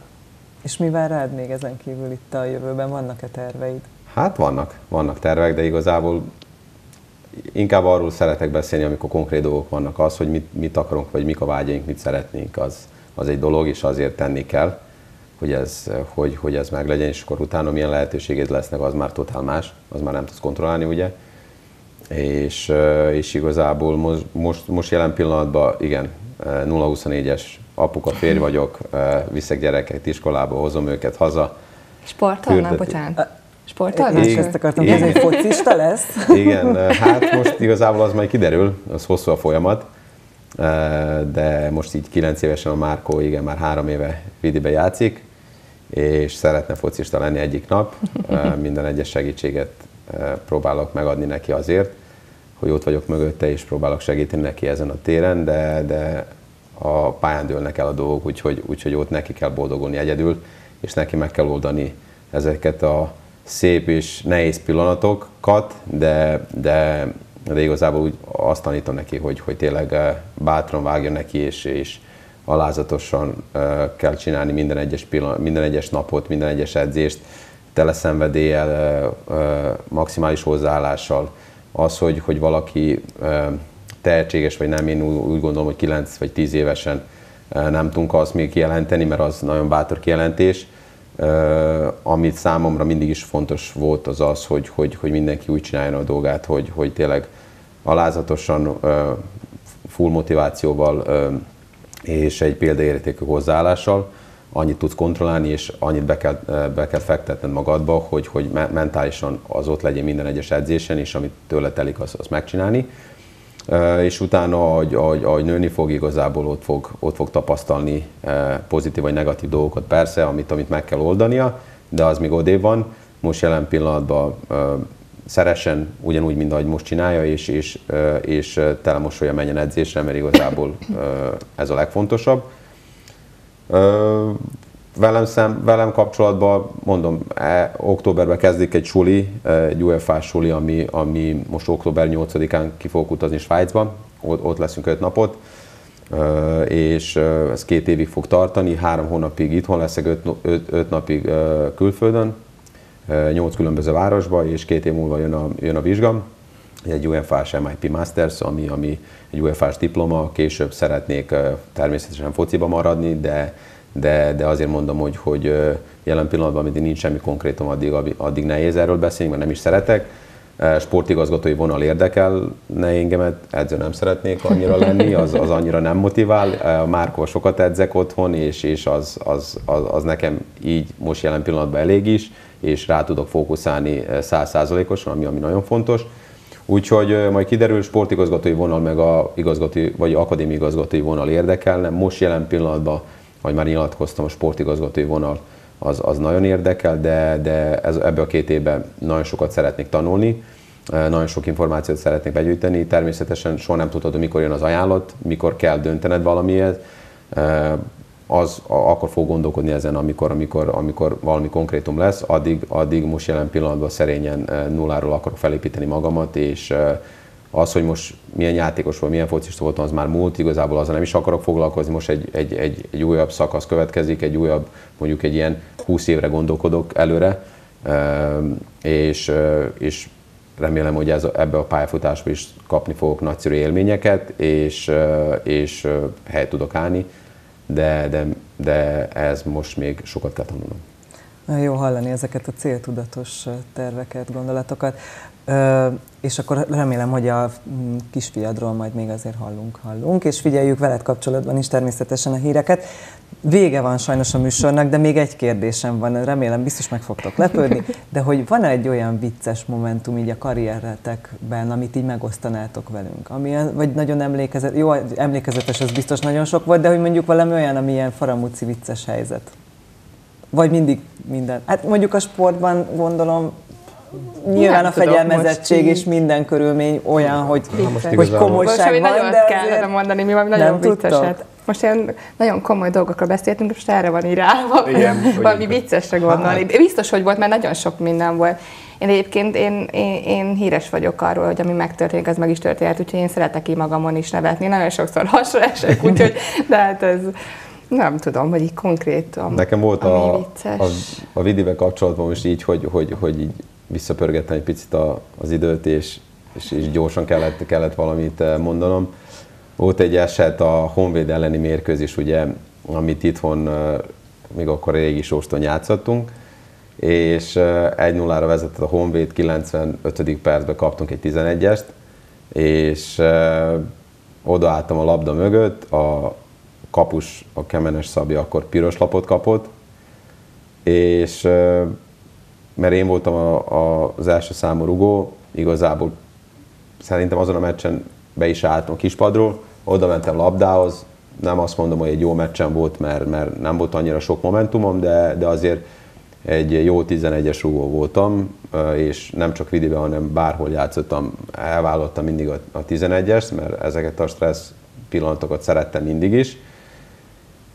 És mi vár rád még ezen kívül itt a jövőben? Vannak-e terveid? Hát vannak, vannak tervek, de igazából inkább arról szeretek beszélni, amikor konkrét dolgok vannak. Az, hogy mit, mit akarunk, vagy mik a vágyaink, mit szeretnénk, az, az egy dolog, és azért tenni kell, hogy ez, hogy, hogy ez meglegyen, és akkor utána milyen lehetőséged lesznek, az már totál más, az már nem tudsz kontrollálni, ugye. És, és igazából most, most, most jelen pillanatban, igen, 0-24-es apuka, férj vagyok, viszek gyerekeket iskolába, hozom őket haza. Sportolnak, bocsánat. Sportolnak? Igen, ezt akartam hogy focista lesz? Igen, hát most igazából az majd kiderül, az hosszú a folyamat de most így 9 évesen a Márkó, igen, már három éve Vidibe játszik, és szeretne focista lenni egyik nap. Minden egyes segítséget próbálok megadni neki azért, hogy ott vagyok mögötte, és próbálok segíteni neki ezen a téren, de, de a pályán dőlnek el a dolgok, úgyhogy, úgyhogy ott neki kell boldogulni egyedül, és neki meg kell oldani ezeket a szép és nehéz pillanatokat, de, de de igazából úgy azt tanítom neki, hogy, hogy tényleg eh, bátran vágja neki, és, és alázatosan eh, kell csinálni minden egyes, pillanat, minden egyes napot, minden egyes edzést, tele szenvedéllyel, eh, maximális hozzáállással. Az, hogy, hogy valaki tehetséges vagy nem, én úgy gondolom, hogy 9 vagy 10 évesen nem tudunk azt még kijelenteni, mert az nagyon bátor kijelentés. Amit számomra mindig is fontos volt, az az, hogy, hogy, hogy mindenki úgy csináljon a dolgát, hogy, hogy tényleg alázatosan, full motivációval és egy példaértékű hozzáállással annyit tudsz kontrollálni, és annyit be kell, be kell fektetned magadba, hogy, hogy mentálisan az ott legyen minden egyes edzésen, és amit tőle telik, az, az megcsinálni. És utána, ahogy, ahogy, ahogy nőni fog, igazából ott fog, ott fog tapasztalni pozitív vagy negatív dolgokat, persze, amit, amit meg kell oldania, de az még odébb van. Most jelen pillanatban szeresen, ugyanúgy, mint ahogy most csinálja, és, és, és telemosolja menjen edzésre, mert igazából ez a legfontosabb. Velem, szem, velem kapcsolatban, mondom, e, októberben kezdik egy suli, egy uefa suli, ami, ami most október 8-án ki fogok utazni Svájcba, ott, ott leszünk öt napot, és ez két évig fog tartani, három hónapig itthon leszek, öt, öt, öt napig külföldön, nyolc különböző városba, és két év múlva jön a, jön a vizsga, egy UEFA-s MIP Masters, ami, ami egy UEFA-s diploma, később szeretnék természetesen fociba maradni, de, de, de azért mondom, hogy, hogy jelen pillanatban, amíg nincs semmi konkrétum, addig, addig nehéz erről beszélni, mert nem is szeretek, sportigazgatói vonal érdekelne engemet, edző nem szeretnék annyira lenni, az, az annyira nem motivál. Márkó sokat edzek otthon, és, és az, az, az, az, nekem így most jelen pillanatban elég is, és rá tudok fókuszálni százszázalékosan, ami, ami nagyon fontos. Úgyhogy majd kiderül, sportigazgatói vonal, meg a igazgatói, vagy akadémiai igazgatói vonal érdekelne. Most jelen pillanatban, vagy már nyilatkoztam, a sportigazgatói vonal az, az nagyon érdekel, de, de ez, ebbe a két évben nagyon sokat szeretnék tanulni, nagyon sok információt szeretnék begyűjteni. Természetesen soha nem tudod, mikor jön az ajánlat, mikor kell döntened valamiért. Az, akkor fog gondolkodni ezen, amikor, amikor, amikor valami konkrétum lesz. Addig, addig most jelen pillanatban szerényen nulláról akarok felépíteni magamat, és az, hogy most milyen játékos vagy milyen focista voltam, az már múlt, igazából azzal nem is akarok foglalkozni, most egy, egy, egy, egy újabb szakasz következik, egy újabb, mondjuk egy ilyen 20 évre gondolkodok előre, és, és remélem, hogy ez, ebbe a pályafutásba is kapni fogok nagyszerű élményeket, és, és helyet tudok állni, de, de, de ez most még sokat kell tanulnom. Nagyon jó hallani ezeket a céltudatos terveket, gondolatokat. És akkor remélem, hogy a mm, kisfiadról majd még azért hallunk, hallunk, és figyeljük veled kapcsolatban is természetesen a híreket. Vége van sajnos a műsornak, de még egy kérdésem van, remélem biztos meg fogtok lepődni, de hogy van-e egy olyan vicces momentum így a karrieretekben, amit így megosztanátok velünk? Ami, vagy nagyon emlékezet, jó, emlékezetes, az biztos nagyon sok volt, de hogy mondjuk valami olyan, ami ilyen faramúci vicces helyzet. Vagy mindig minden. Hát mondjuk a sportban gondolom nyilván nem a fegyelmezettség és minden körülmény olyan, hogy, hogy komolyság most, van, nagyon de kellene mondani, mi valami nagyon vicceset. Most ilyen nagyon komoly dolgokról beszéltünk, most erre van írálva, Igen, valami viccesre gondolni. Hát. Biztos, hogy volt, mert nagyon sok minden volt. Én egyébként én, én, én híres vagyok arról, hogy ami megtörténik, az meg is történt, úgyhogy én szeretek ki magamon is nevetni. Nagyon sokszor hasra esek, úgyhogy de hát ez nem tudom, hogy így konkrét. Nekem volt a, a, a vidivel kapcsolatban most így, hogy, hogy, hogy így visszapörgettem egy picit a, az időt, és, és, és gyorsan kellett, kellett valamit eh, mondanom. Volt egy eset a Honvéd elleni mérkőzés, ugye, amit itthon eh, még akkor régi sóston játszottunk, és 1-0-ra eh, vezetett a Honvéd, 95. percben kaptunk egy 11-est, és odaálltam a labda mögött, a kapus, a Kemenes Szabja akkor piros lapot kapott, és mert én voltam a, a, az első számú rugó, igazából szerintem azon a meccsen be is álltam kispadról, oda mentem labdához, nem azt mondom, hogy egy jó meccsen volt, mert, mert nem volt annyira sok momentumom, de, de azért egy jó 11-es rugó voltam, és nem csak videóban, hanem bárhol játszottam, elvállaltam mindig a, a 11-est, mert ezeket a stressz pillanatokat szerettem mindig is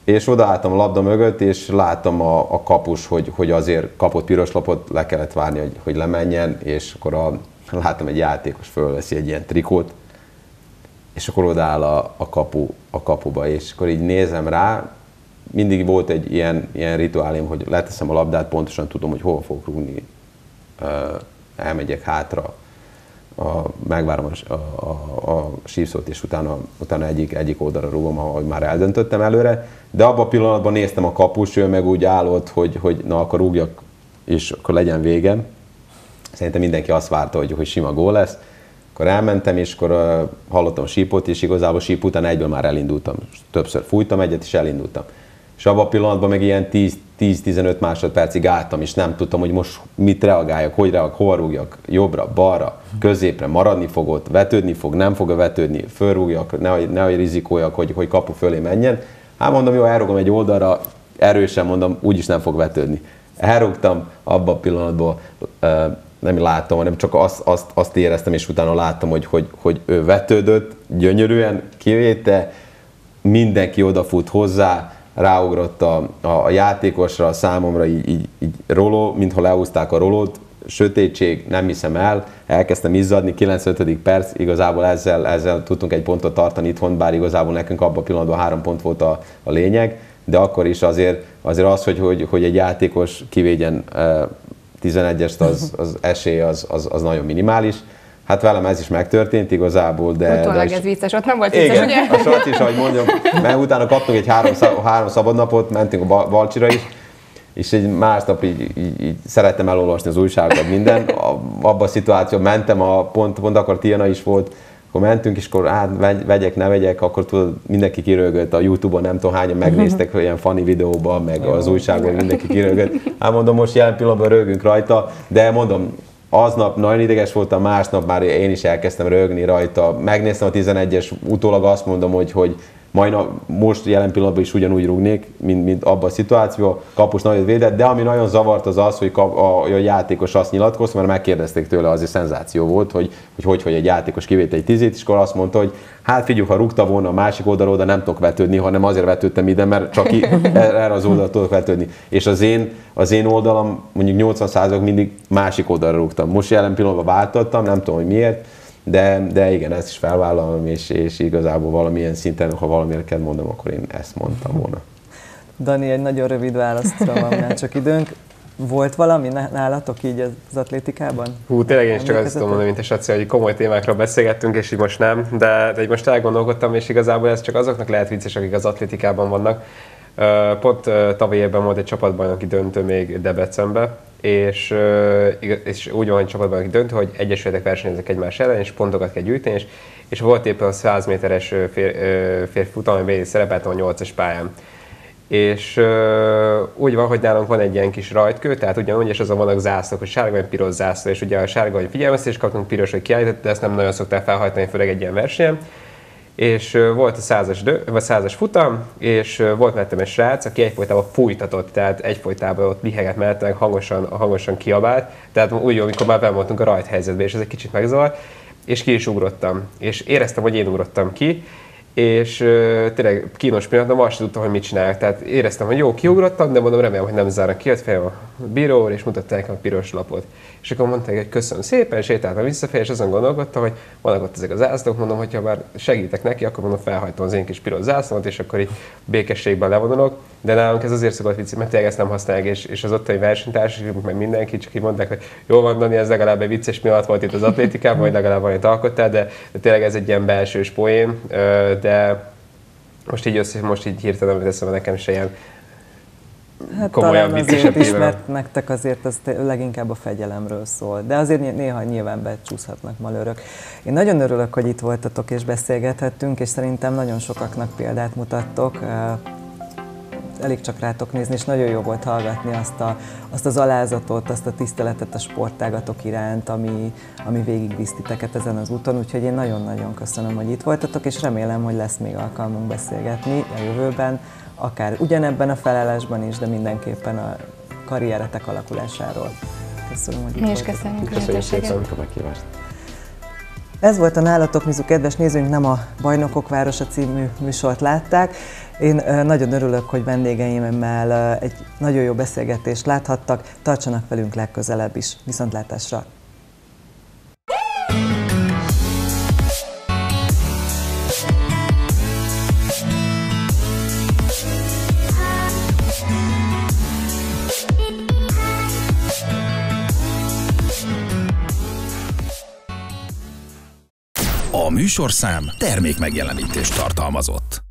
és odaálltam a labda mögött, és láttam a, a kapus, hogy, hogy azért kapott piros lapot, le kellett várni, hogy, hogy lemenjen, és akkor a, láttam egy játékos fölveszi egy ilyen trikót, és akkor odaáll a, a, kapu, a kapuba, és akkor így nézem rá, mindig volt egy ilyen, ilyen rituálém, hogy leteszem a labdát, pontosan tudom, hogy hova fogok rúgni, elmegyek hátra, a, megvárom a, a, a sípszót, és utána, utána egyik, egyik oldalra rúgom, ahogy már eldöntöttem előre. De abban a pillanatban néztem a kapus, ő meg úgy állott, hogy, hogy na akkor rúgjak, és akkor legyen vége. Szerintem mindenki azt várta, hogy, hogy sima gól lesz. Akkor elmentem, és akkor uh, hallottam a sípot, és igazából síp után egyből már elindultam. Többször fújtam egyet, és elindultam és abban a pillanatban meg ilyen 10-15 másodpercig álltam, és nem tudtam, hogy most mit reagáljak, hogy reagálok, hova rúgjak, jobbra, balra, középre, maradni fogott, vetődni fog, nem fog vetődni, fölrúgjak, nehogy, nehogy rizikóljak, hogy, hogy kapu fölé menjen. Hát mondom, jó, elrugom egy oldalra, erősen mondom, úgyis nem fog vetődni. Elrúgtam, abban a pillanatban nem láttam, hanem csak azt, azt, azt éreztem, és utána láttam, hogy, hogy, hogy ő vetődött, gyönyörűen kivéte, mindenki odafut hozzá, ráugrott a, a, játékosra, a számomra így, így, így roló, mintha leúzták a rolót, sötétség, nem hiszem el, elkezdtem izzadni, 95. perc, igazából ezzel, ezzel tudtunk egy pontot tartani itthon, bár igazából nekünk abban a pillanatban három pont volt a, a lényeg, de akkor is azért, azért az, hogy, hogy, hogy egy játékos kivégyen 11-est, az, az esély az, az, az nagyon minimális. Hát velem ez is megtörtént igazából, de... Utólag de ez vicces, ott nem volt vicces, igen, ugye? a Saci is, ahogy mondjam, mert utána kaptunk egy három, három szabadnapot, mentünk a Balcsira is, és egy másnap így, így, így szerettem elolvasni az újságokat, minden. Abban a szituációban mentem, a pont, pont akkor Tiana is volt, akkor mentünk, és akkor hát vegyek, ne vegyek, akkor tudod, mindenki kirögött a Youtube-on, nem tudom hányan megnéztek ilyen funny videóban, meg az újságban mindenki kirögött. Hát mondom, most jelen pillanatban rögünk rajta, de mondom, aznap nagyon ideges voltam, másnap már én is elkezdtem rögni rajta. Megnéztem a 11-es, utólag azt mondom, hogy, hogy majd most jelen pillanatban is ugyanúgy rúgnék, mint, mint abban a szituációban. Kapus nagyon védett, de ami nagyon zavart az az, hogy kap, a, a játékos azt nyilatkozta, mert megkérdezték tőle, azért szenzáció volt, hogy hogy, hogy, hogy egy játékos kivét egy tizét, és akkor azt mondta, hogy hát figyelj, ha rúgta volna a másik oldalról, de nem tudok vetődni, hanem azért vetődtem ide, mert csak erre az oldalra tudok vetődni. És az én, az én oldalam mondjuk 80% mindig másik oldalra rúgtam. Most jelen pillanatban váltottam, nem tudom, hogy miért, de, de igen, ezt is felvállalom, és, és igazából valamilyen szinten, ha valamire kell mondom, akkor én ezt mondtam volna. Dani, egy nagyon rövid választra van már csak időnk. Volt valami nálatok így az atlétikában? Hú, tényleg én is csak azt tudom mondani, mint a Saci, hogy komoly témákról beszélgettünk, és így most nem, de, de így most elgondolkodtam, és igazából ez csak azoknak lehet vicces, akik az atlétikában vannak. Pont tavaly évben volt egy csapatbajnoki döntő még Debrecenbe, és, és úgy van, csapatban döntő, hogy egyesületek versenyeznek egymás ellen, és pontokat kell gyűjteni, és, és volt éppen a 100 méteres fér, férfi futam, amiben szerepeltem a 8-as pályán. És úgy van, hogy nálunk van egy ilyen kis rajtkő, tehát ugyanúgy, és azon vannak zászlók, hogy sárga vagy piros zászló, és ugye a sárga, hogy figyelmeztetést kaptunk, piros, hogy kiállított, de ezt nem nagyon szokták felhajtani, főleg egy ilyen versenyen és volt a százas, dö, vagy százas futam, és volt mellettem egy srác, aki egyfolytában fújtatott, tehát egyfolytában ott liheget mellettem, hangosan, hangosan kiabált, tehát úgy, amikor már ben voltunk a rajt helyzetben, és ez egy kicsit megzavart, és ki is ugrottam. És éreztem, hogy én ugrottam ki, és uh, tényleg kínos pillanat, de azt sem tudtam, hogy mit csinálják. Tehát éreztem, hogy jó, kiugrottam, de mondom, remélem, hogy nem zárnak ki, ott fel a bíró, és mutatta nekem a piros lapot. És akkor mondták, hogy köszönöm szépen, sétáltam visszafelé, és azon gondolkodtam, hogy vannak ott ezek az zászlók, mondom, hogy ha már segítek neki, akkor mondom, felhajtom az én kis piros zászlót, és akkor így békességben levonulok. De nálunk ez azért szokott vicc, mert tényleg ezt nem használják, és, és az ottani versenytársak, meg mindenki, csak így mondták, hogy jó van, Dani, ez legalább egy vicces pillanat volt itt az atlétikában, vagy legalább valamit alkottál, de, de tényleg ez egy ilyen belsős poén, de most így össze, most így hirtelen nem teszem nekem se ilyen Hát komolyabb talán azért is, mert nektek azért az leginkább a fegyelemről szól. De azért néha nyilván becsúszhatnak malőrök. Én nagyon örülök, hogy itt voltatok és beszélgethettünk, és szerintem nagyon sokaknak példát mutattok. Elég csak rátok nézni, és nagyon jó volt hallgatni azt, a, azt az alázatot, azt a tiszteletet a sportágatok iránt, ami, ami végigvisz titeket ezen az úton. Úgyhogy én nagyon-nagyon köszönöm, hogy itt voltatok, és remélem, hogy lesz még alkalmunk beszélgetni a jövőben akár ugyanebben a felállásban is, de mindenképpen a karrieretek alakulásáról. Köszönöm, hogy Mi is köszönjük, köszönjük szépen a meghívást. Ez volt a Nálatok Mizu kedves nézőink, nem a Bajnokok Városa című műsort látták. Én nagyon örülök, hogy vendégeimmel egy nagyon jó beszélgetést láthattak. Tartsanak velünk legközelebb is. Viszontlátásra! műsorszám termék megjelenítést tartalmazott.